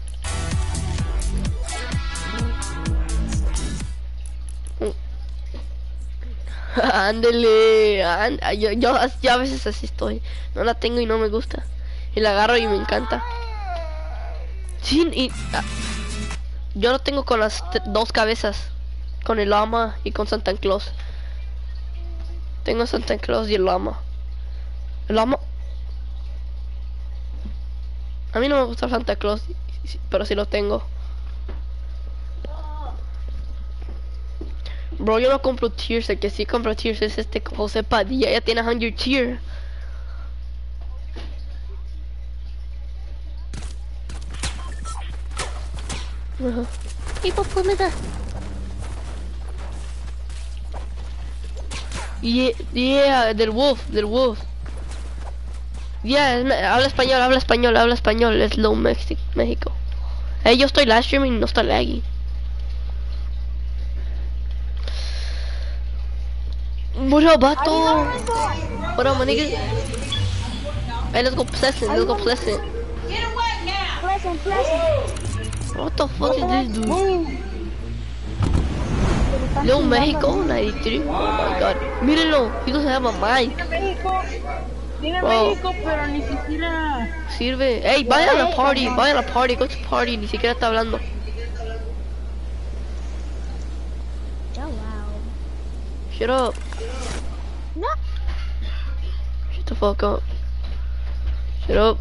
Ándele, yo, yo, yo a veces así estoy. No la tengo y no me gusta. Y la agarro y me encanta. Sí, y ah, yo lo tengo con las dos cabezas. Con el lama y con Santa Claus. Tengo Santa Claus y el lama. El lama. A mí no me gusta Santa Claus, pero sí lo tengo. Bro, yo no compro tiers, el que sí compro tiers es este José Padilla, ya tiene 100 tier. Ajá. Hipopótamo. Yeah, yeah, del Wolf, del Wolf. Yeah, es me- habla español, habla español, habla español, es Low Mexi- México. Eh, yo estoy live streaming, no está laggy. Up, vato? Up, my nigga? Hey, let's go Pleasant, let's go Pleasant. Pleasant, pleasant. What the fuck is this dude? Se le Little Mexico 93. Oh my god. Mírenlo, he doesn't have a mic. México. Tiene México, pero ni siquiera. Sirve. Hey, vaya a la party, vaya a la party, go to party, ni siquiera está hablando. Oh, wow. Shut up. No. Shut the fuck up. Shut up.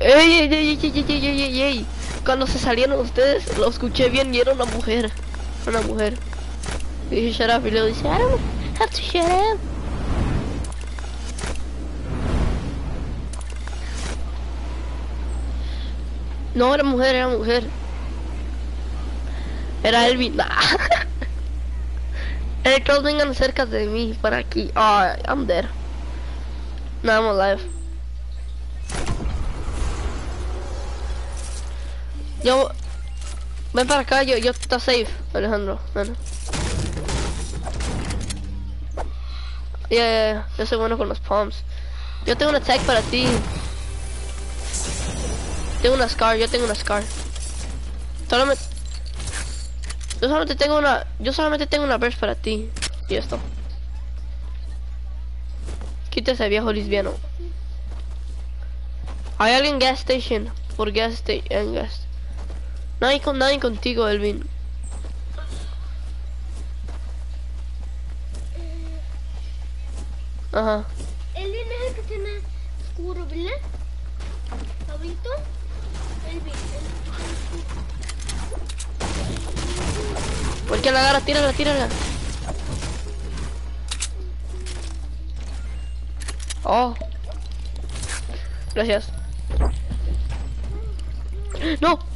¡Ey, ey, ey, ey, ey, ey, ey! Cuando se salieron ustedes, lo escuché bien y era una mujer. Una mujer. Dije shut up y luego dice, I don't have to shut. No, era mujer, era mujer. Era Elvin. eh, todos vengan cerca de mí, para aquí. Oh, I'm there. Now I'm alive. Yo... Ven para acá, yo, yo está safe, Alejandro. Ven. Yeah, yo soy bueno con los palms. Yo tengo una tag para ti. Tengo una scar, yo tengo una scar. Solamente... Yo solamente tengo una... Yo solamente tengo una burst para ti. Y esto. Quítese viejo lesbiano. Hay alguien en gas station. Por gas station. gas. Nadie, con, nadie contigo, Elvin. Ajá. El es el que tiene oscuro, ¿verdad? ¿Favorito? El bien. ¿Por qué la agarra? Tírala, tírala. Oh. Gracias. No.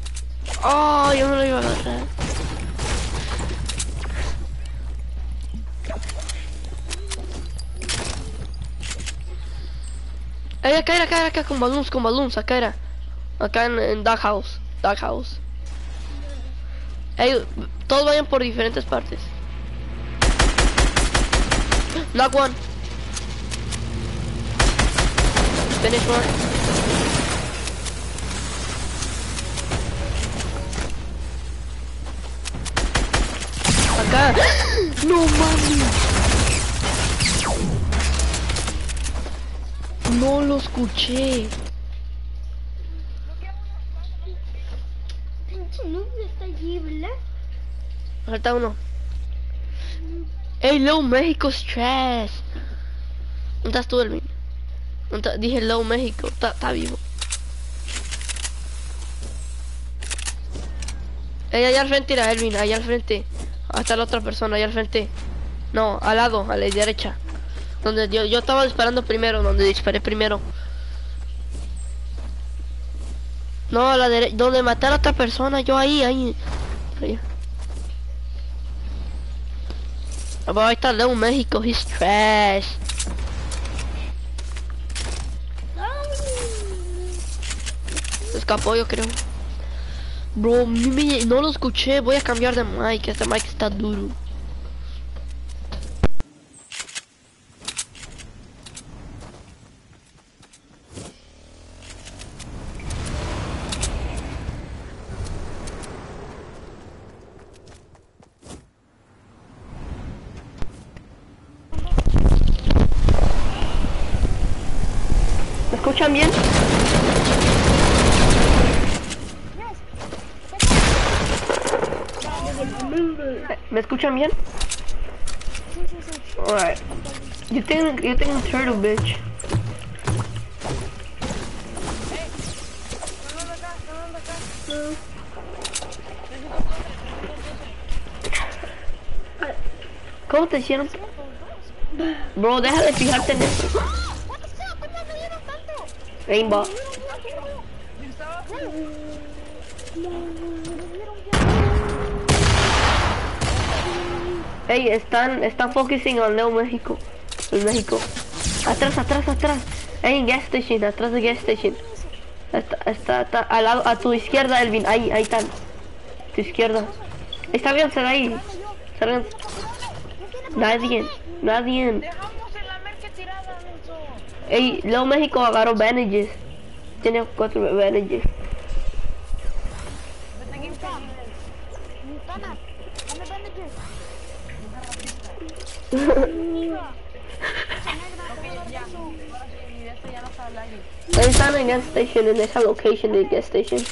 Oh, yo me lo iba a agarrar. Ey, acá era, acá era, acá con balloons, con balloons, acá era. Acá en, en Dog House. Dog House. Ey, todos vayan por diferentes partes. Knock one. Finish one. Acá. No mami. No lo escuché. Pinche nube está allí, ¿verdad? Falta uno. Hey, Low México's trash. ¿Dónde estás tú, Elvin? Dije Low México. Está, está vivo. Ey, allá al frente era Elvin, allá al frente. Hasta la otra persona, allá al frente. No, al lado, a la derecha. Donde yo, yo estaba disparando primero, donde disparé primero. No, a la derecha, donde maté a la otra persona, yo ahí, ahí. ahí. Bro, ahí está Leo México, he's trash. Escapó yo creo. Bro, no lo escuché, voy a cambiar de mic, este mic está duro. jump yet? Alright. You think you think turtle bitch. ¿Cómo te hicieron? Bro, deja de fijarte en eso. Rainbow. Ey, están, están focusing on Leo México. En México. Atrás, atrás, atrás. Ey, en gas station, atrás de gas station. Está, está, está al lado, a tu izquierda, Elvin. Ahí, ahí están. Tu izquierda. Está bien, de ahí. Salgan. Nadie, nadie. Dejamos en la merca tirada, menso. Ey, Leo México agarró bandages. Tiene cuatro bandages. Vete aquí, Felipe. Montana, dame bandages. Ok, ya. Ahora sí, mi de esto ya no está al aire. Ahí están en gas station, en esa location de gas station.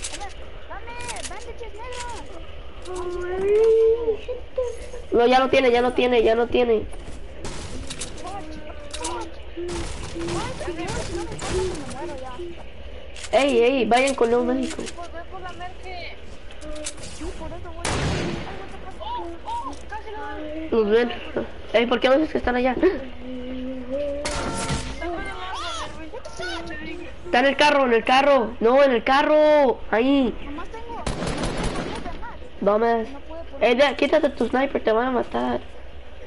No, ya no tiene, ya no tiene, ya no tiene. Ey, ey, vayan con Leo México. Ey, ¿por qué no dices que están allá? Está en el carro, en el carro. No, en el carro. Ahí. Vamos. Ey, da- quítate tu sniper, te van a matar.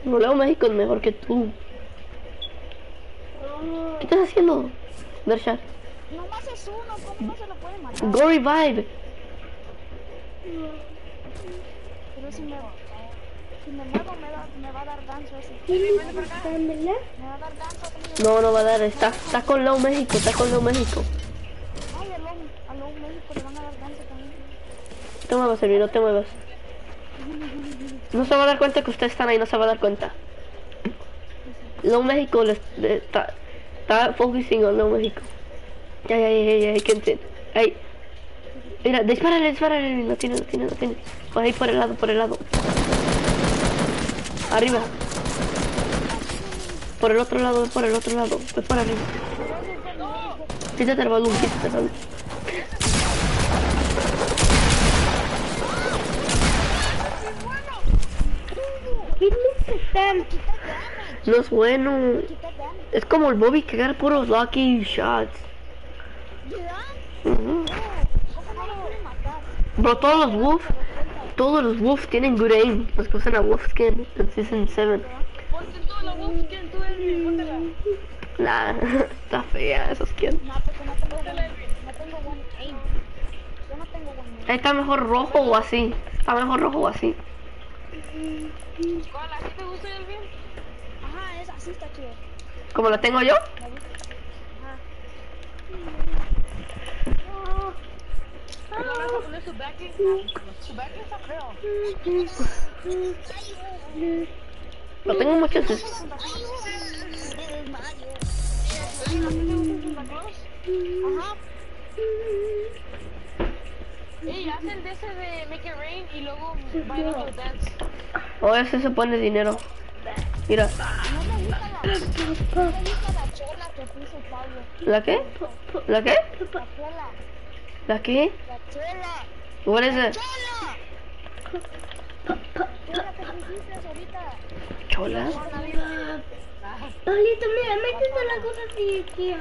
No, Leo México es mejor que tú. ¿Qué estás haciendo? Dershat. Nomás es uno, ¿cómo no se lo puede matar? Go revive. Pero si me, si me muevo me, No, no va a dar. Está, está con Leo México, está con. Ay, Low, Low México. No te muevas, Elvin, no te muevas. No se va a dar cuenta que ustedes están ahí, no se va a dar cuenta. Leo México está, está focusing on Leo México. Ya, ya, ya, ya, Kenton. Ahí. Mira, dispárale, dispárale, no tiene, no tiene, no tiene. Por ahí, por el lado, por el lado. Arriba. Por el otro lado, por el otro lado. Ve por arriba. Quítate el balón, quítate el balón. No es bueno. Es como el Bobby que agarra puros lucky shots. Ujú. ¿Cómo no lo puede matar? Bro, todos los Wolf, todos los Wolf tienen good aim. Los que usan a Wolf Skin en Season 7. Nah, está fea esa skin. No, no tengo one, no tengo one aim. Yo no tengo one aim. Ahí está mejor rojo o así. Está mejor rojo o así. ¿Cuál? ¿Así te gusta Elvin? Ajá, es así está chido. Como la tengo yo. ¿No le vas a poner su backing? Su backing está feo. No tengo muchos. Ajá. Ey, haz el de ese de Make It Rain y luego baila your dance. O ese se pone dinero. Mira. No me gusta la, la chola que puso Pablo. ¿La qué? ¿La qué? La chola, ¿La qué? la chola. What is it? ¡Chola! Chola Pablito, mira, métete la cosa que, que,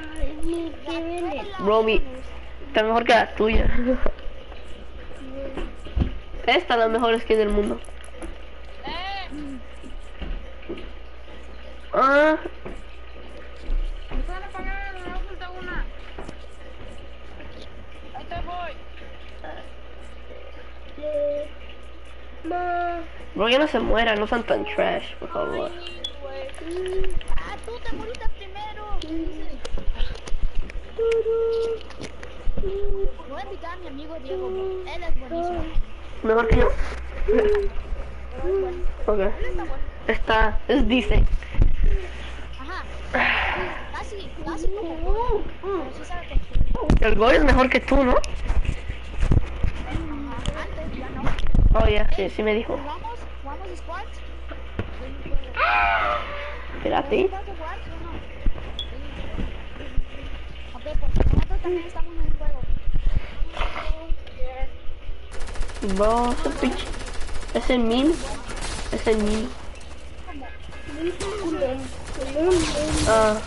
que vende. Bro, mi- Está mejor que la tuya. Esta es la mejor skin del mundo. ¡Eh! Ah. Ma, bro, ya no se muera, no sean tan trash, por favor. Ah, tú te moriste primero. Voy a invitar a mi amigo Diego. Él es buenísimo. Mejor que yo. Ok. Está es dice. Ajá. Casi, casi como sí sabe. El boy es mejor que tú, ¿no? Antes ya no. Oh, ya, sí, sí me dijo. ¿Jugamos? ¿Jugamos squads? Espérate. El. Bro, ese min. Min. Ah.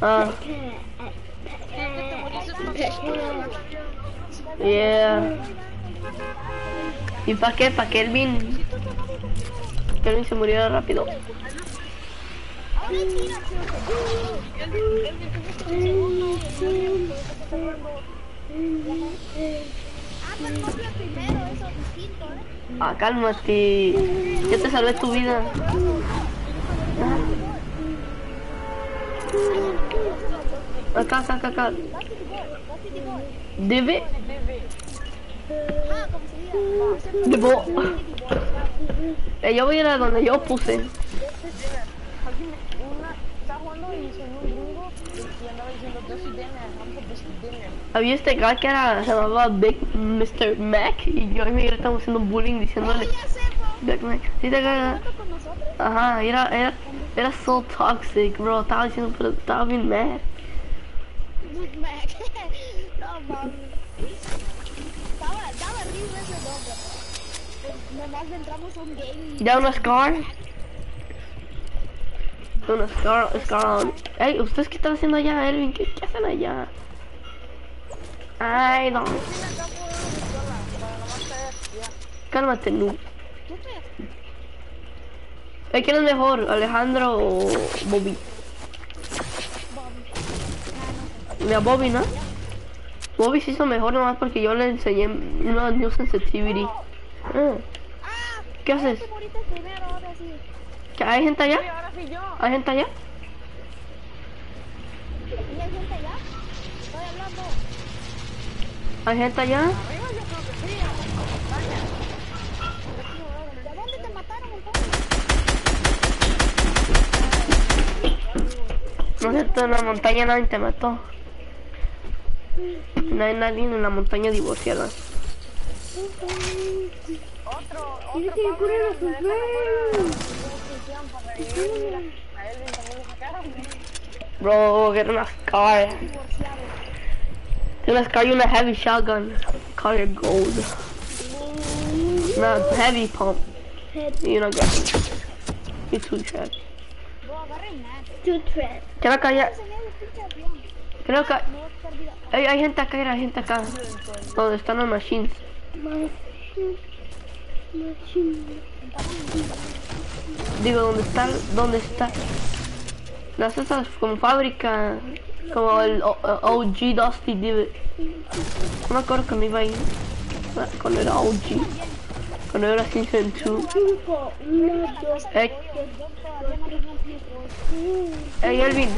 Ah. Yeah. ¿Y para qué? ¿Para Elvin? Que Elvin se muriera rápido. Ah, cálmate. Yo te salvé tu vida. Acá, acá, acá. Debe. Eh, yo voy a ir a donde yo puse. Había este guy que era, se llamaba Big Mr. Mac y yo y mi estamos haciendo bullying diciéndole. Big Mac. Sí, te. Ajá, era, era, era so toxic, bro. Estaba diciendo, pero estaba bien mad. Big Mac. no, entramos a un game y... ¿Ya una Scar? Una Scar, Scar ¿ustedes qué están haciendo allá, Elvin? ¿Qué, hacen allá? Ay, no. Cálmate, no. ¿Qué estoy haciendo? Ey, ¿Quién es mejor, Alejandro o Bobby? Mira, Bobby, ¿no? Bobby se hizo mejor nomás porque yo le enseñé una new sensitivity. Ah, ¿Qué haces? te moriste primero, ahora sí. ¿Qué, ¿Hay gente allá? ¿Hay gente allá? ¿Y hay gente allá? No cierto, en la montaña nadie te mató. No hay nadie en la montaña divorciada. Otro, otro a. Bro, get una Scar. Get una Scar y una heavy shotgun. Call your gold. Una heavy pump. Y una gun. Y two trap. Bro, agarré Mac. Creo que hay, Que hay, hay gente acá, hay gente acá. Donde están las machines. Digo, ¿dónde está? ¿Dónde está? Las esas como fábrica, como el O- O- OG Dusty Divot. No me acuerdo cuando iba ahí. Cuando era OG. Cuando era Season 2. Ey, ey, Elvin.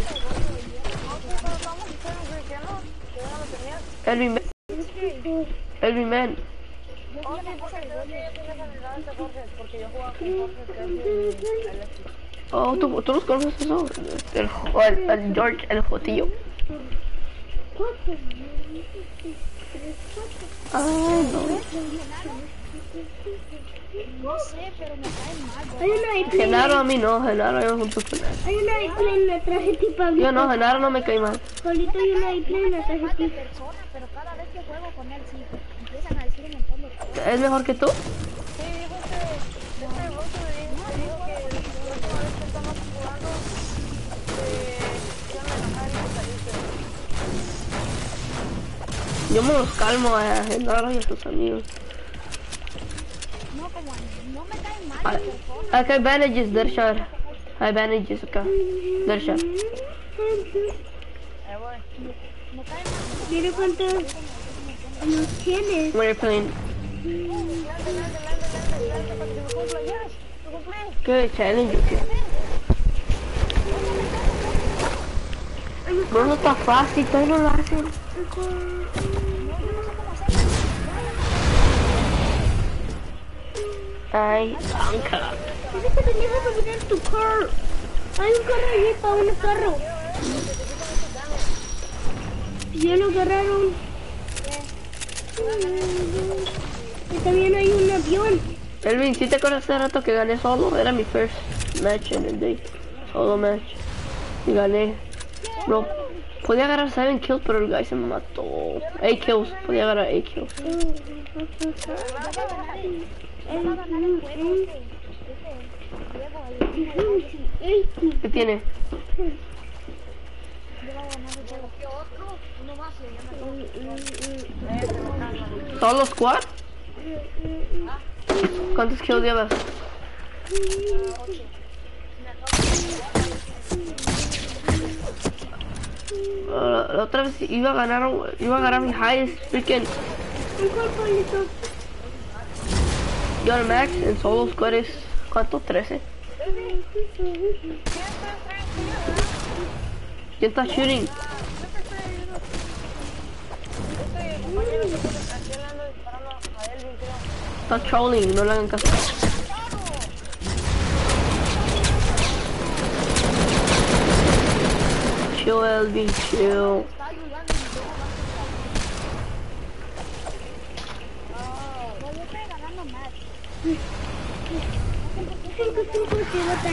Elvin, ven. Elvin, ven. Oh, ¿tú, ¿tú los conoces eso? El, el, el George, el Jotillo. Ay, no. No sé, pero me caen mal. Hay una Genaro a mí no, Genaro yo junto con él. hay una atrás de ti, Pablito. Yo no, Genaro no me cae mal. Pablito, hay una persona, pero cada vez que juego con él, sí. Empiezan a decir un montón de cosas. ¿Es mejor que tú? Sí, dijo que este gozo de me dijo que la última vez que estamos jugando eh, a enojar y. Yo me los calmo a Genaro y a sus amigos. No, como no me caen mal Ah, de persona. Acá hay bandages, Dershar. Hay bandages acá. Dershar. Ahí voy. Me caen mal. Mira cuántos nos tienes. Where you playing? Grande, grande, grande, grande, grande, para que me cumpla, yes, Ay, banca. Que tenías que poner tu car. Hay un carro allí para un carro. Ya lo agarraron. Y también hay un avión. Elvin, ¿sí te acuerdas hace rato que gané solo? Era mi first match en el day. Solo match. Y gané. Bro, podía agarrar 7 kills, pero el guy se me mató. 8 kills, podía agarrar 8 kills. ¿Qué tiene? ¿Todos los squad? ¿Cuántos kills llevas? La otra vez iba a ganar, iba a ganar mi highest freaking Al max en solo squad es ¿cuánto? 13. ¿Quién está shooting? Está trolling, no le hagan caso. Chill, Elvin, chill. Cinco, cinco, siete.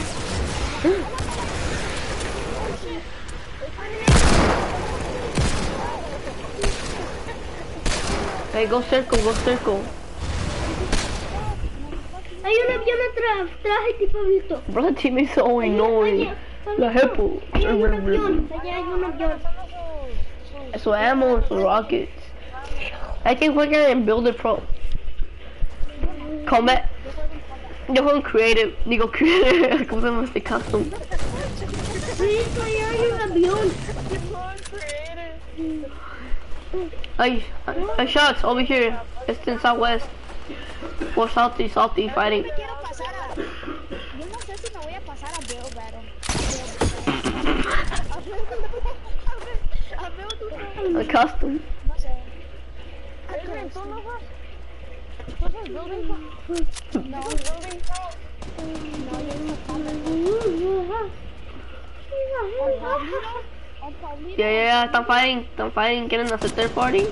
Hey, go circle, go circle. Hay un avión atrás, traje tipo visto. Bro, the team is so annoying. La jepo. Allá hay un avión, allá hay un avión. So ammo, so rockets. I think we're gonna build it pro. Combat. Yo juego en creative. Digo creative. ¿Cómo se llama este custom? Sí, allá hay un avión. Ay, ay, shots over here. It's in southwest. Or southeast, southeast fighting. me quiero pasar a. Yo no sé si me voy a pasar a Bill Battle. A Bill, tú A custom. no sé. Elvin, ¿tú no vas? ¿Tú estás building pro? No, Building pro. no, yo no Pablito, on Pablito. Yeah, yeah, yeah. Están fighting. Están fighting. Quieren hacer third party.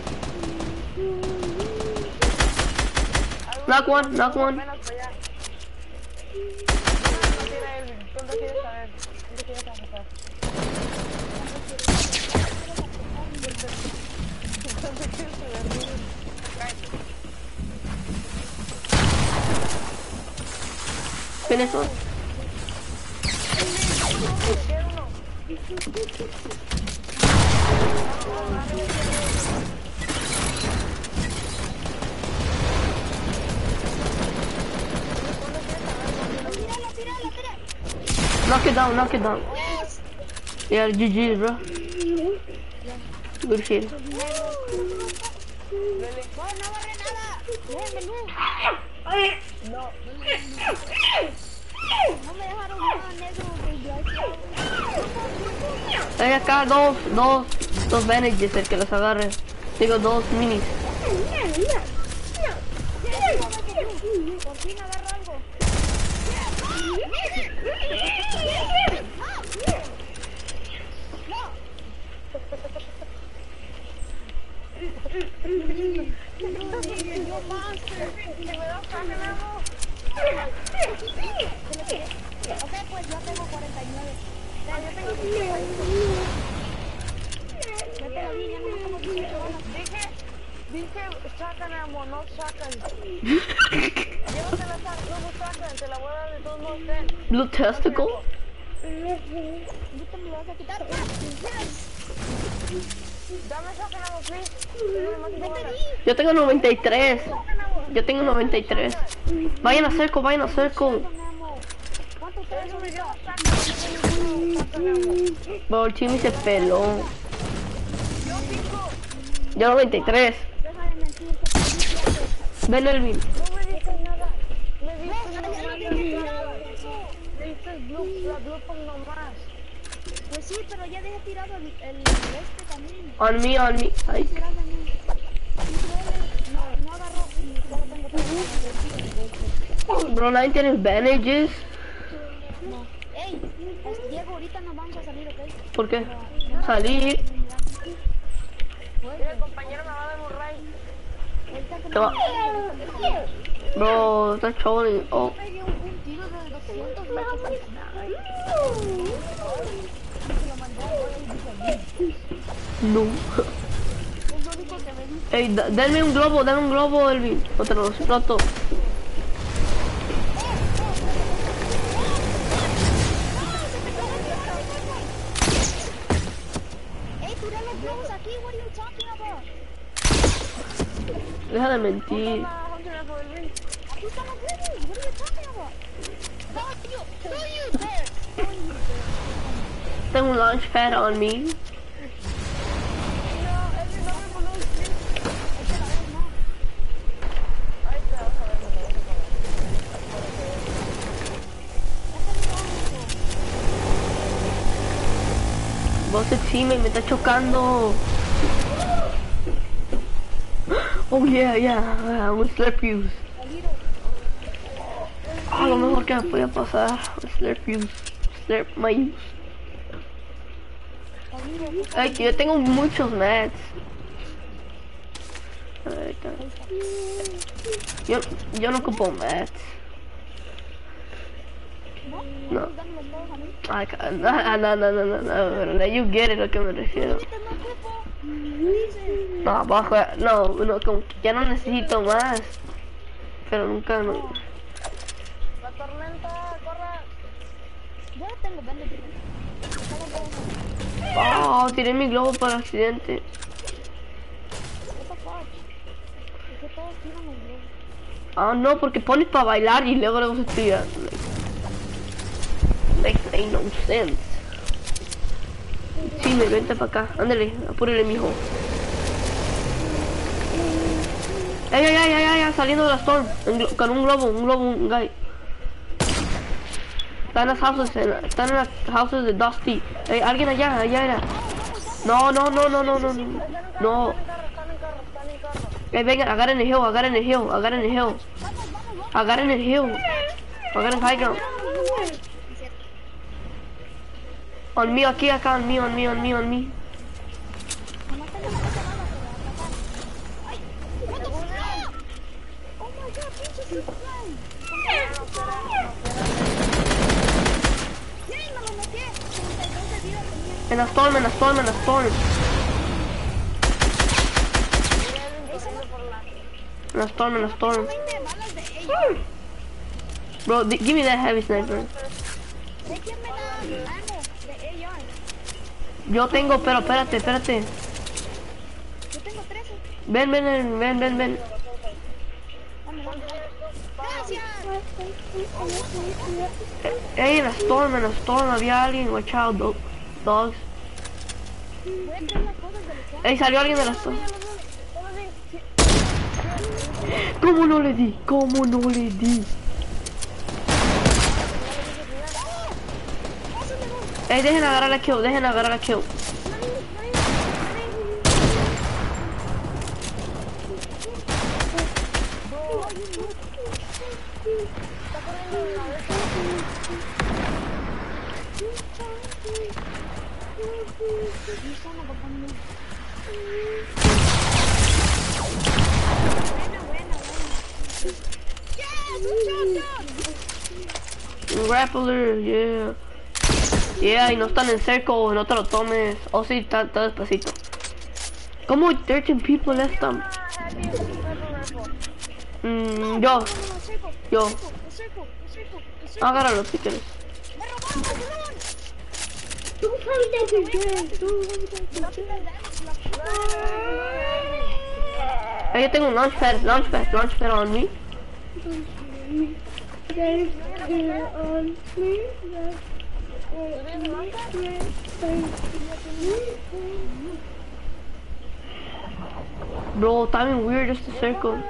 Knock one, knock one. Menos para allá. No, no tiene Elvin. ¿Cuánto quieres saber? ¿Cuánto quieres avanzar? ¿Cuánto quieres saber? Finish one. Queda uno. Tíralo, tíralo, tíralo. Knock it down, knock it down. Yeah, GG, bro. Good shit. No, Hay acá dos, dos, dos bandages el que los agarre. Digo, dos minis. Por fin agarro algo. Ok, pues 49. Yo tengo 50. Ya te lo di, ya no tengo 18 balas. Dije, dije, sacan amor, no sacan. Sacan, te la voy a dar de todos. Blue testicle. Yo tengo 93. Sacan amor. Yo tengo 93. Vayan a cerco, vayan a cerco. Nemo. ¿Cuánto traes? Eso me dio sacan, sacan amor. Bro, el chimi se peló. Yo cinco. Yo 93. Deja de mentir. que te di siete. Ven, el nomás. Pues sí, pero ya dejé tirado el, el también. On me, on me. Ay, bro, nadie tiene bandages. No. Ey, Diego, ahorita salir. ¿Por qué? Salir. El compañero me va a dar un va- Bro, está trolling. Oh, no. Ey, dame un globo, dame un globo, Elvin. O te lo exploto. Deja de mentir. Tengo un launchpad on me. Vos y me está chocando. Oh yeah, yeah, gonna slurp you. Ah, lo mejor que me podía pasar. Slurp you. Slurp my use. Ay, que yo tengo muchos mats. Yo, yo no ocupo mats. No. A ca- no, no, no, no, no, no, you get it lo que me refiero. No ocupo. ¿Qué dices? No, no, como que ya no necesito más. Pero nunca, no. La tormenta, corra. Yo tengo. Oh, tiré mi globo por accidente. Ah, no, porque pones para bailar y luego luego se tira. Like, ain't no sense. Sí, me vente para acá. Ándale, apúrele, mijo. Ey, ey, ey, ey, ey, saliendo de la storm. Con un globo, un globo, un guy. Están las houses, en- están en las houses de Dusty. Ey, alguien allá, allá era. No, no, no, no, no, no, no. No. Hey, venga, agarren el hill, agarren el hill, agarren el hill. Agarren el hill. Agarren high ground. On me, aquí, acá, on me, on me, on me, on me. Nomás tengo una cosa mala para atacar. ¡Ay! What the fuck? Oh my god, pinche zipline. ¡Yay, me lo metí! 32 de vida tenía. En la storm, en la storm, en la storm. En la storm, en la storm. 20 balas de ella. Bro, di- give me that heavy sniper. ¿De quién me da ammo? De AR. Yo tengo, pero espérate, espérate. Yo tengo 13. Ven, ven, ven, ven, ven, ven. Gracias. Ey, en la storm, en la storm había alguien. Watch out, do- dogs. Ey, salió alguien de la storm. ¿Cómo no le di? ¿Cómo no le di? Ey, dejen agarrar la kill, dejen agarrar la kill. Grappler, yeah. Yeah, y no están en cerco, no te lo tomes. Oh, sí, está, está despacito. ¿Cómo 13 people left them? Mm, yo, yo. Agárralo si quieres. Ey, yo tengo un launchpad, launchpad, launchpad on me. Bro, bien weird just a circle.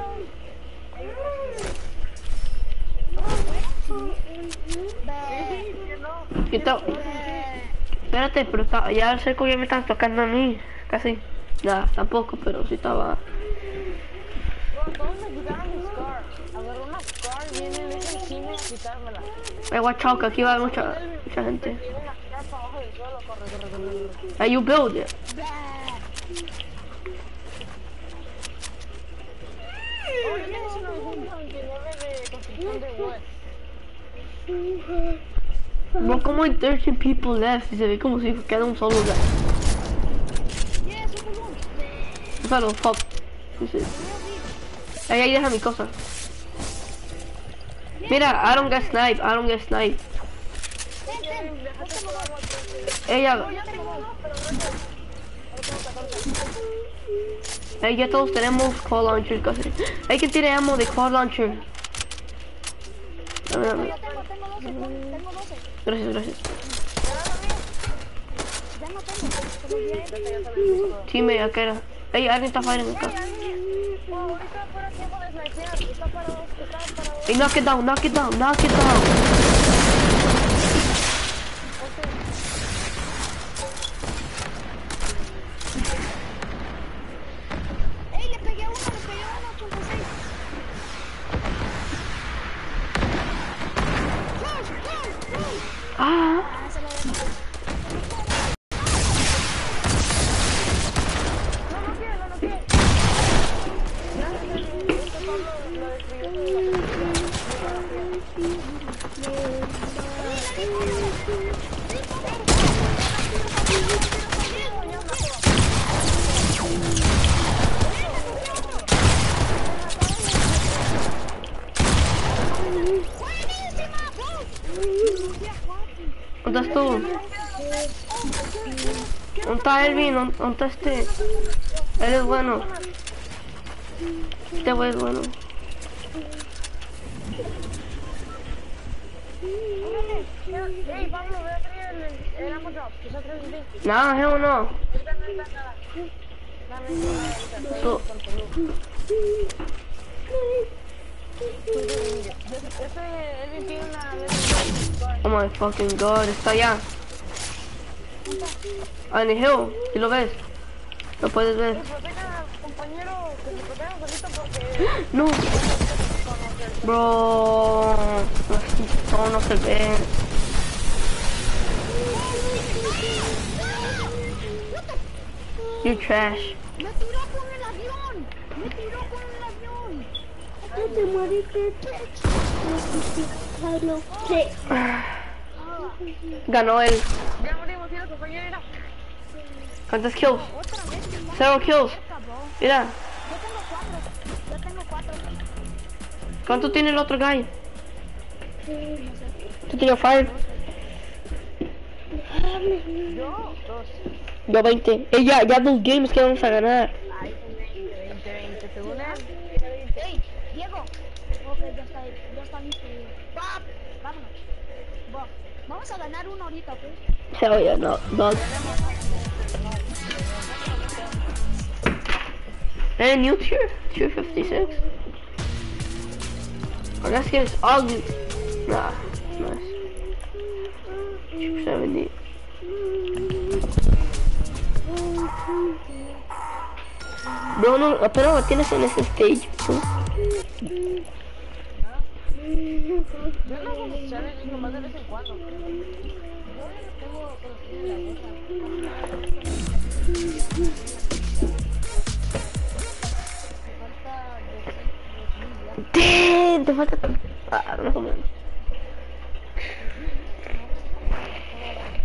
Espérate, pero está, ya el cerco ya me está tocando a mí, casi. Nada, tampoco, pero sí estaba. Watch out, que aquí va mucha, mucha gente. Hey, you build it. Yo tengo una 29 de construcción de wood. Bro, como hay 13 people left y se ve como si queda un solo. Un solo fuck. Ey, ahí deja mi cosa. Mira, I don't get snipe, I don't get snipe. Ella, Hey, ya todos tenemos quad launcher casi. Hay que tirar ammo de quad launcher. Dame, dame. Ya tengo, tengo 12, tengo, tengo 12. Gracias, gracias. Teammate, acá era. Está acá. Hey, knock it down, knock it down, knock it down. ¡Ey, le pegué uno, le pegué uno, 86! ¡Flash, flash, flash! Ah, se lo dejo. No, no ¿dónde estás tú? ¿Dónde está Elvin? ¿Dónde está este? Él es bueno. Este güey es bueno. Hey, Pablo, ve a abrir el, el ammo drop. Que son 3 de Nada, hell no. Ahorita no está nada. Dame ahorita. So, oh my fucking god, está allá. Ah, en el hill, ¿y lo ves? Lo puedes ver. Porque... No. Bro, no, no se ve. You're trash. ¡Me tiró con el avión! ¡Me tiró con el avión! No te moriste. ¿qué? Ganó él. Ya morimos, mira, compañero, mira. ¿Cuántos kills? Cero kills. Mira, Yo tengo cuatro. Yo tengo cuatro. ¿cuánto tiene el otro guy? Tú tienes 5. Yo, dos. Yo 20. Eh, ya, ya dos games que vamos a ganar. 20, 20, según él. ¡Ey, Diego! Ya está, ya está listo. Vamos a ganar uno ahorita, ¿ok? Hell yeah, no, dog. Hey, new tier, tier 56. Oh, ugly. Nah, nice. 70. Bro, no, apenas lo tienes en ese nomás de vez en cuando. Yo tengo te falta... Ah, como...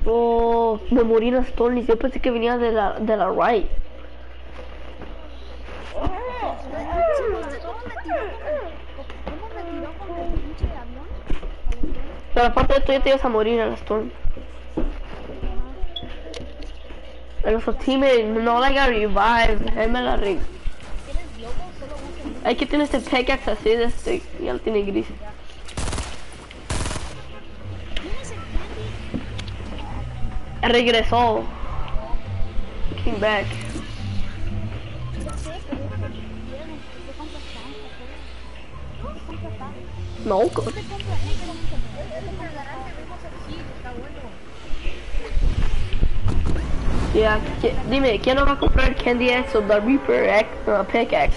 Bro, me morí en las Tonys. Yo pensé que venía de la, de la right. ¿Cómo me tiró con el, ¿Cómo me tiró con el pinche avión? Pero aparte de esto ya te ibas a morir en las Tonys. Nuestro teammate no la haga revive. Él me la re... ¿Tienes globo? Solo uno. Hay que tener este pickaxe así de este. Ya lo tiene gris. Compras? ¿Qué te compras? Ya, ¿qui- dime, ¿quién no va a comprar Candy X o The Reaper X, uh, Pickaxe?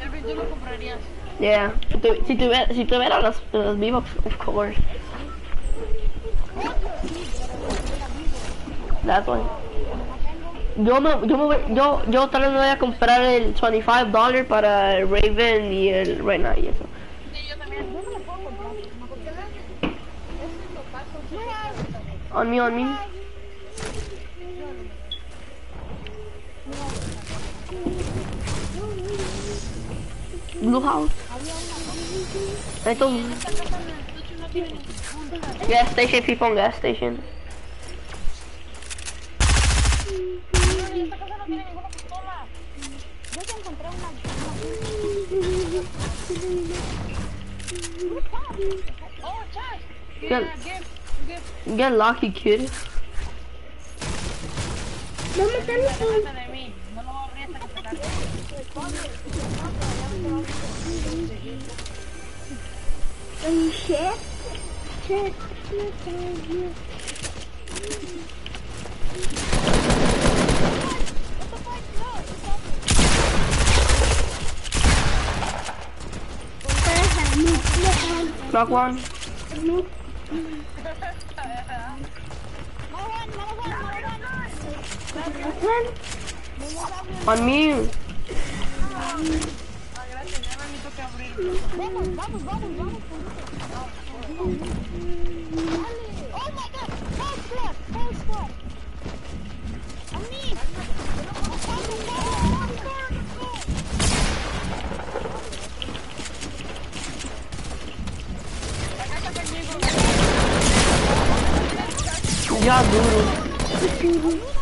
Elvin, ¿tú lo comprarías? Yeah, si, tu- si tuviera, si las, las V-Bucks, of course. That's why. Yo me, yo me voy- yo, yo tal vez me voy a comprar el 25 dólares para el Raven y el Reina y eso. On me, on me. Blue house. I told you. Gas station, people on gas station. Esta casa no tiene ninguna pistola. Yo se cargue. un chef. Chef. Natalia. Knock one. On me. Vamos, vamos, vamos, vamos. Oh my god, full squad, full squad. Vamos, vamos. Ya duro.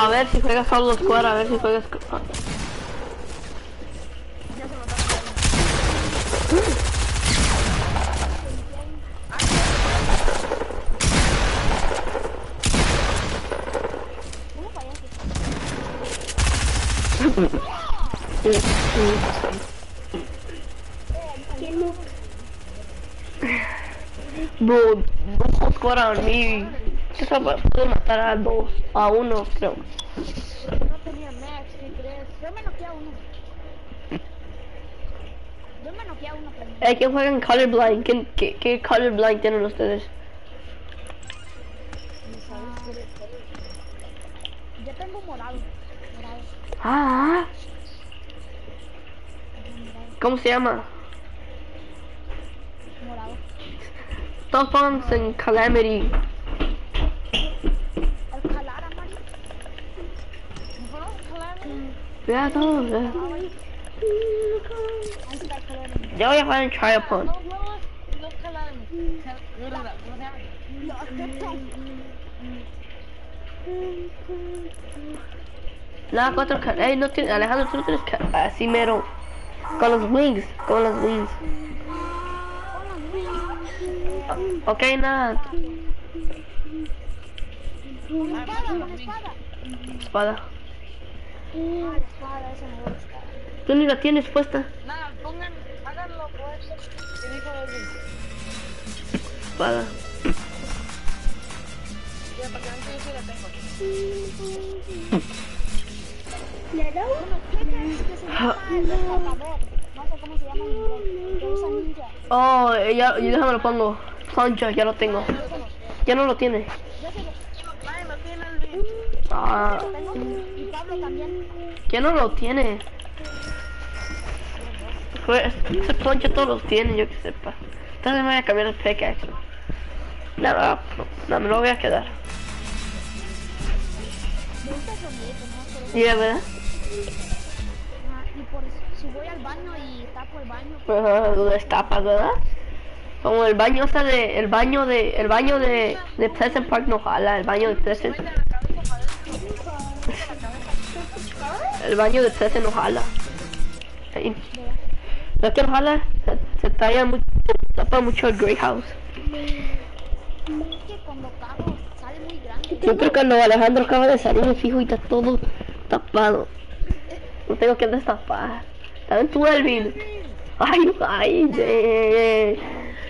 A ver si juegas solo squad, a ver si juegas. co- Bro, dos squad on me. Eso puede matar a dos, a uno, creo. No tenía max, ¿qué crees? Yo me noqueé a uno. Yo me noqueé a uno, pero... Eh, ¿quién juega en Colorblind? ¿Quién, qué, ¿Qué Colorblind tienen ustedes? Yo tengo morado. Morado. Ah. ¿Cómo se llama? Morado. Todos pónganse en Calamity. El calar amarillo. Ya todos, ya. Ahí está el calar amarillo. Ya voy a jugar en Triopon. Los huevos, los calames. ¿Cómo se llama? Lo aceptan. Nada, cuatro ca- Ey, no tiene, Alejandro, tú no tienes ca- así mero. Con los wings, con los wings. Ok, nada. Espada, con espada. Espada. La espada, esa me gusta. Tú ni la tienes puesta. Nada, pongan, háganlo pues. Que dijo Edwin. Espada. Ya, para que yo sí la tengo. ¿Le da Bueno, ¿qué crees que se llama el rescatador? No sé cómo se llama en inglés. Que usa ninja. Oh, ya, ya déjame lo pongo. Plunger, ya lo tengo. Ya no lo tiene. Yo se lo Ay, lo tiene Edwin. Ah. Y Pablo también. ya no lo tiene. Pues, ese plunger todos los tiene, yo que sepa. Entonces me voy a cambiar el pickaxe. No, no, no, no, me lo voy a quedar. ¿Y verdad? ah, y por si voy al baño y tapo el baño. Ajá, lo destapas, ¿verdad? Como el baño ese de, el baño de, el baño de, de Pleasant Park no jala, el baño de Pleasant, el baño de Pleasant no jala. Lo que no jala, se, se talla mucho, tapa mucho el Grey House. Yo creo que cuando Alejandro acaba de salir me fijo y está todo tapado. No tengo que destapar. ¿También tú, Elvin? Ay, ay, de,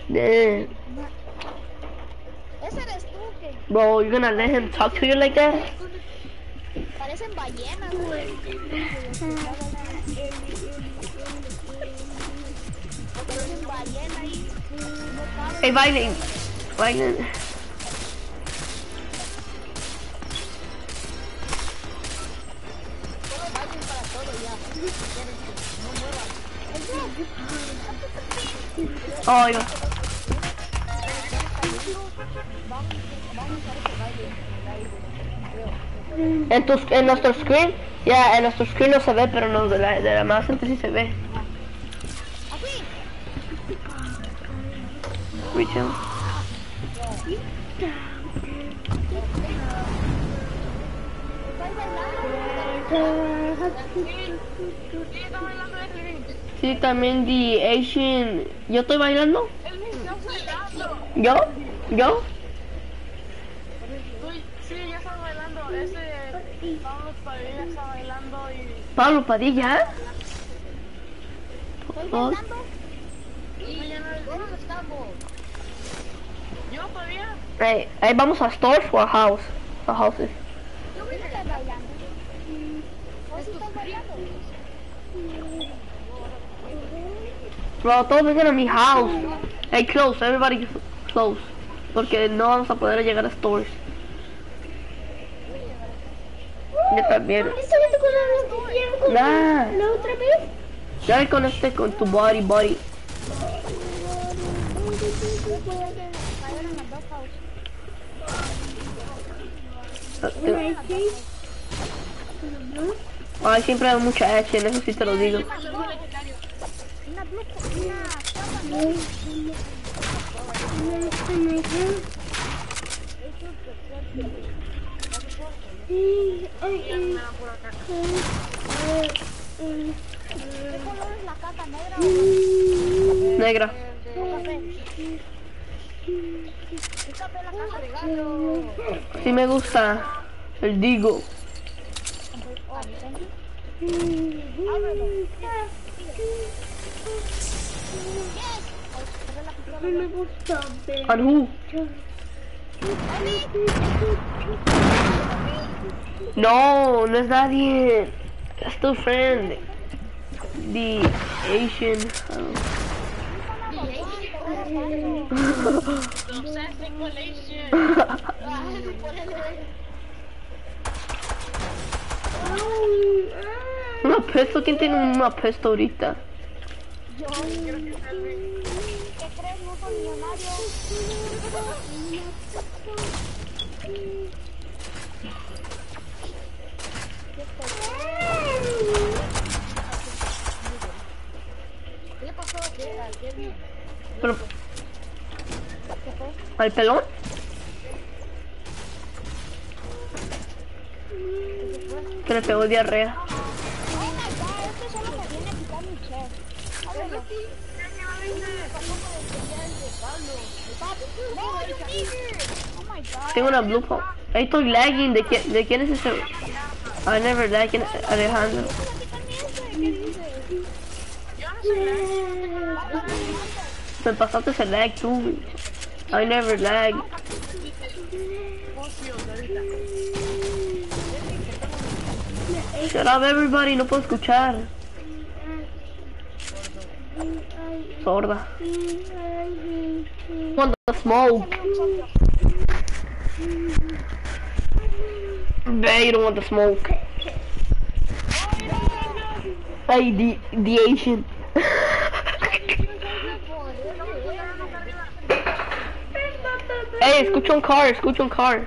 de. Bro, you're gonna let him talk to you like that? Parecen ballenas, güey. Parecen ballenas. No. Hey, Biden. Biden. Oh, yeah. En, tu, en nuestro screen, ya yeah, en nuestro screen no se ve, pero no, de la, de la más antes sí se ve. Sí, también The Asian. ¿Yo estoy bailando? ¿Yo? ¿Yo? Pablo Padilla, ¿eh? ¿Dónde estamos? Yo todavía. Hey, ahí vamos a stores o a house. A houses. Bro, todos vengan a mi house. Hey, close, everybody close. Porque no vamos a poder llegar a stores. Yo también. ¿Esta vez te acuerdas lo que hicieron con Nah. la otra vez? Ya me conecté con tu body, body. Ay, siempre hay mucha H, eso sí te lo digo. Una blue, una ¿Qué color es la caca negra o Negra. café? ¿Qué café es la caca regalo? Sí me gusta el Digo. Me gusta? No, no es nadie. Es tu friend. The Asian. Una pesto, ¿quién tiene una pesto ahorita? ¿Qué crees? No soy millonario. ¿Qué le pasó a qué? ¿A qué? Pero, ¿Al pelón? Que le pegó diarrea. Tengo una blue pump. Ahí estoy lagging. ¿De, quién- ¿De quién es ese? I never lag in Alejandro. Me pasaste ese lag tú. I never lag. Shut up everybody, no puedo escuchar. Sorda. Want smoke. Babe, you don't want the smoke. Hey, the, the Asian. hey, escucha un car, escucha un car.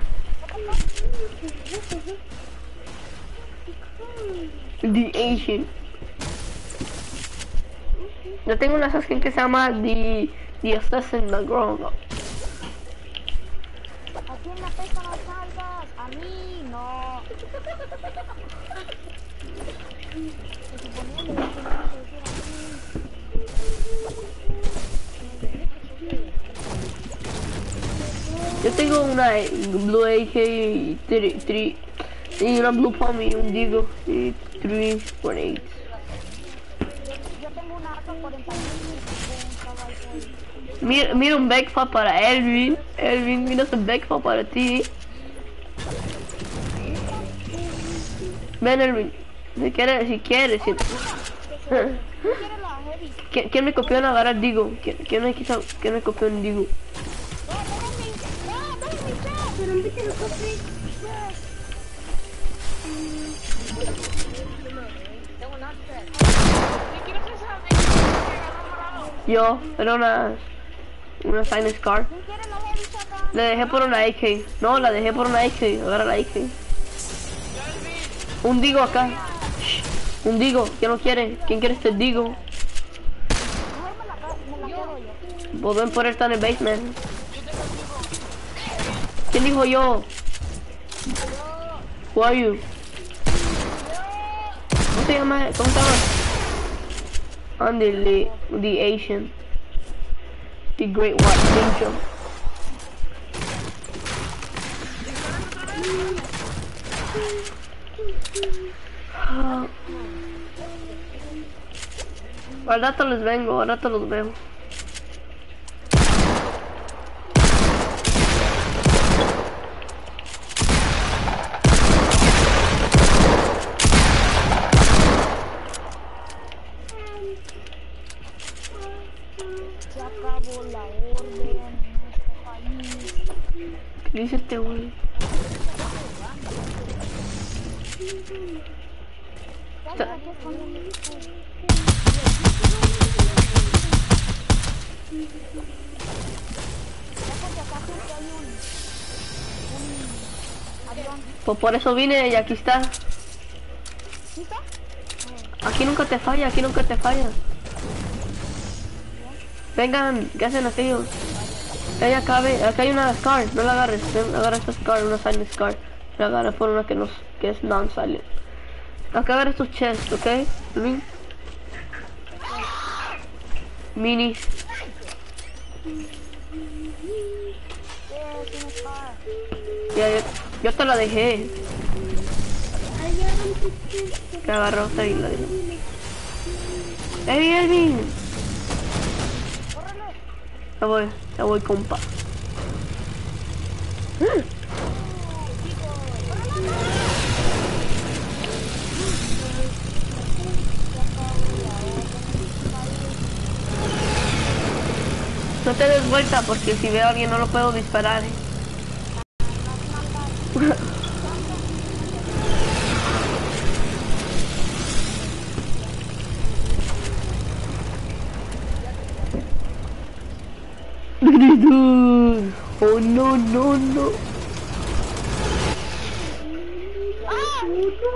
The Asian. Yo tengo una skin que se llama The, the Assassin the Yo tengo una Blue AK 3 y una Blue Palm y un Digo y 3 grenades. Yo tengo una AK 40 Mira, mira un backflip para Elvin. Elvin, mira un backflip para ti. Ven Elvin, si quieres, si quieres. Si... ¿Quién? ¿Quién, me copió en agarrar Digo? ¿Quién, quién, me quiso, ¿Quién me copió en Digo? Yo, era una, una Silent Scar. La dejé por una AK. No, la dejé por una AK. Agarra la AK. Un Digo acá. Un Digo. ¿Quién no quiere? ¿Quién quiere este Digo? Volven por estar en el basement. ¿Quién dijo yo? Who are you? ¿Cómo se llama? ¿Cómo se llama? I'm the, the, the Asian. The Great White Ninja. Ah. Al rato les vengo, al rato los veo. Se acabó la orden en este país. ¿Qué dice este güey? Pues por eso vine y aquí está. Aquí nunca te falla, aquí nunca te falla. Vengan, ¿qué hacen aquellos? Ella cabe, acá hay una Scar, no la agarres, agarra esta Scar, una Silent Scar. La una que, no, que es non-silent. Acá agarra estos chests, ¿ok? Ven. Mini. Ya, ya, yo te la dejé. Que agarró esta y la dejé. ¡Ey, Elvin! Ya voy, ya voy, compa. No te des vuelta porque si veo a alguien no lo puedo disparar. ¿eh? Oh no no no. saúdo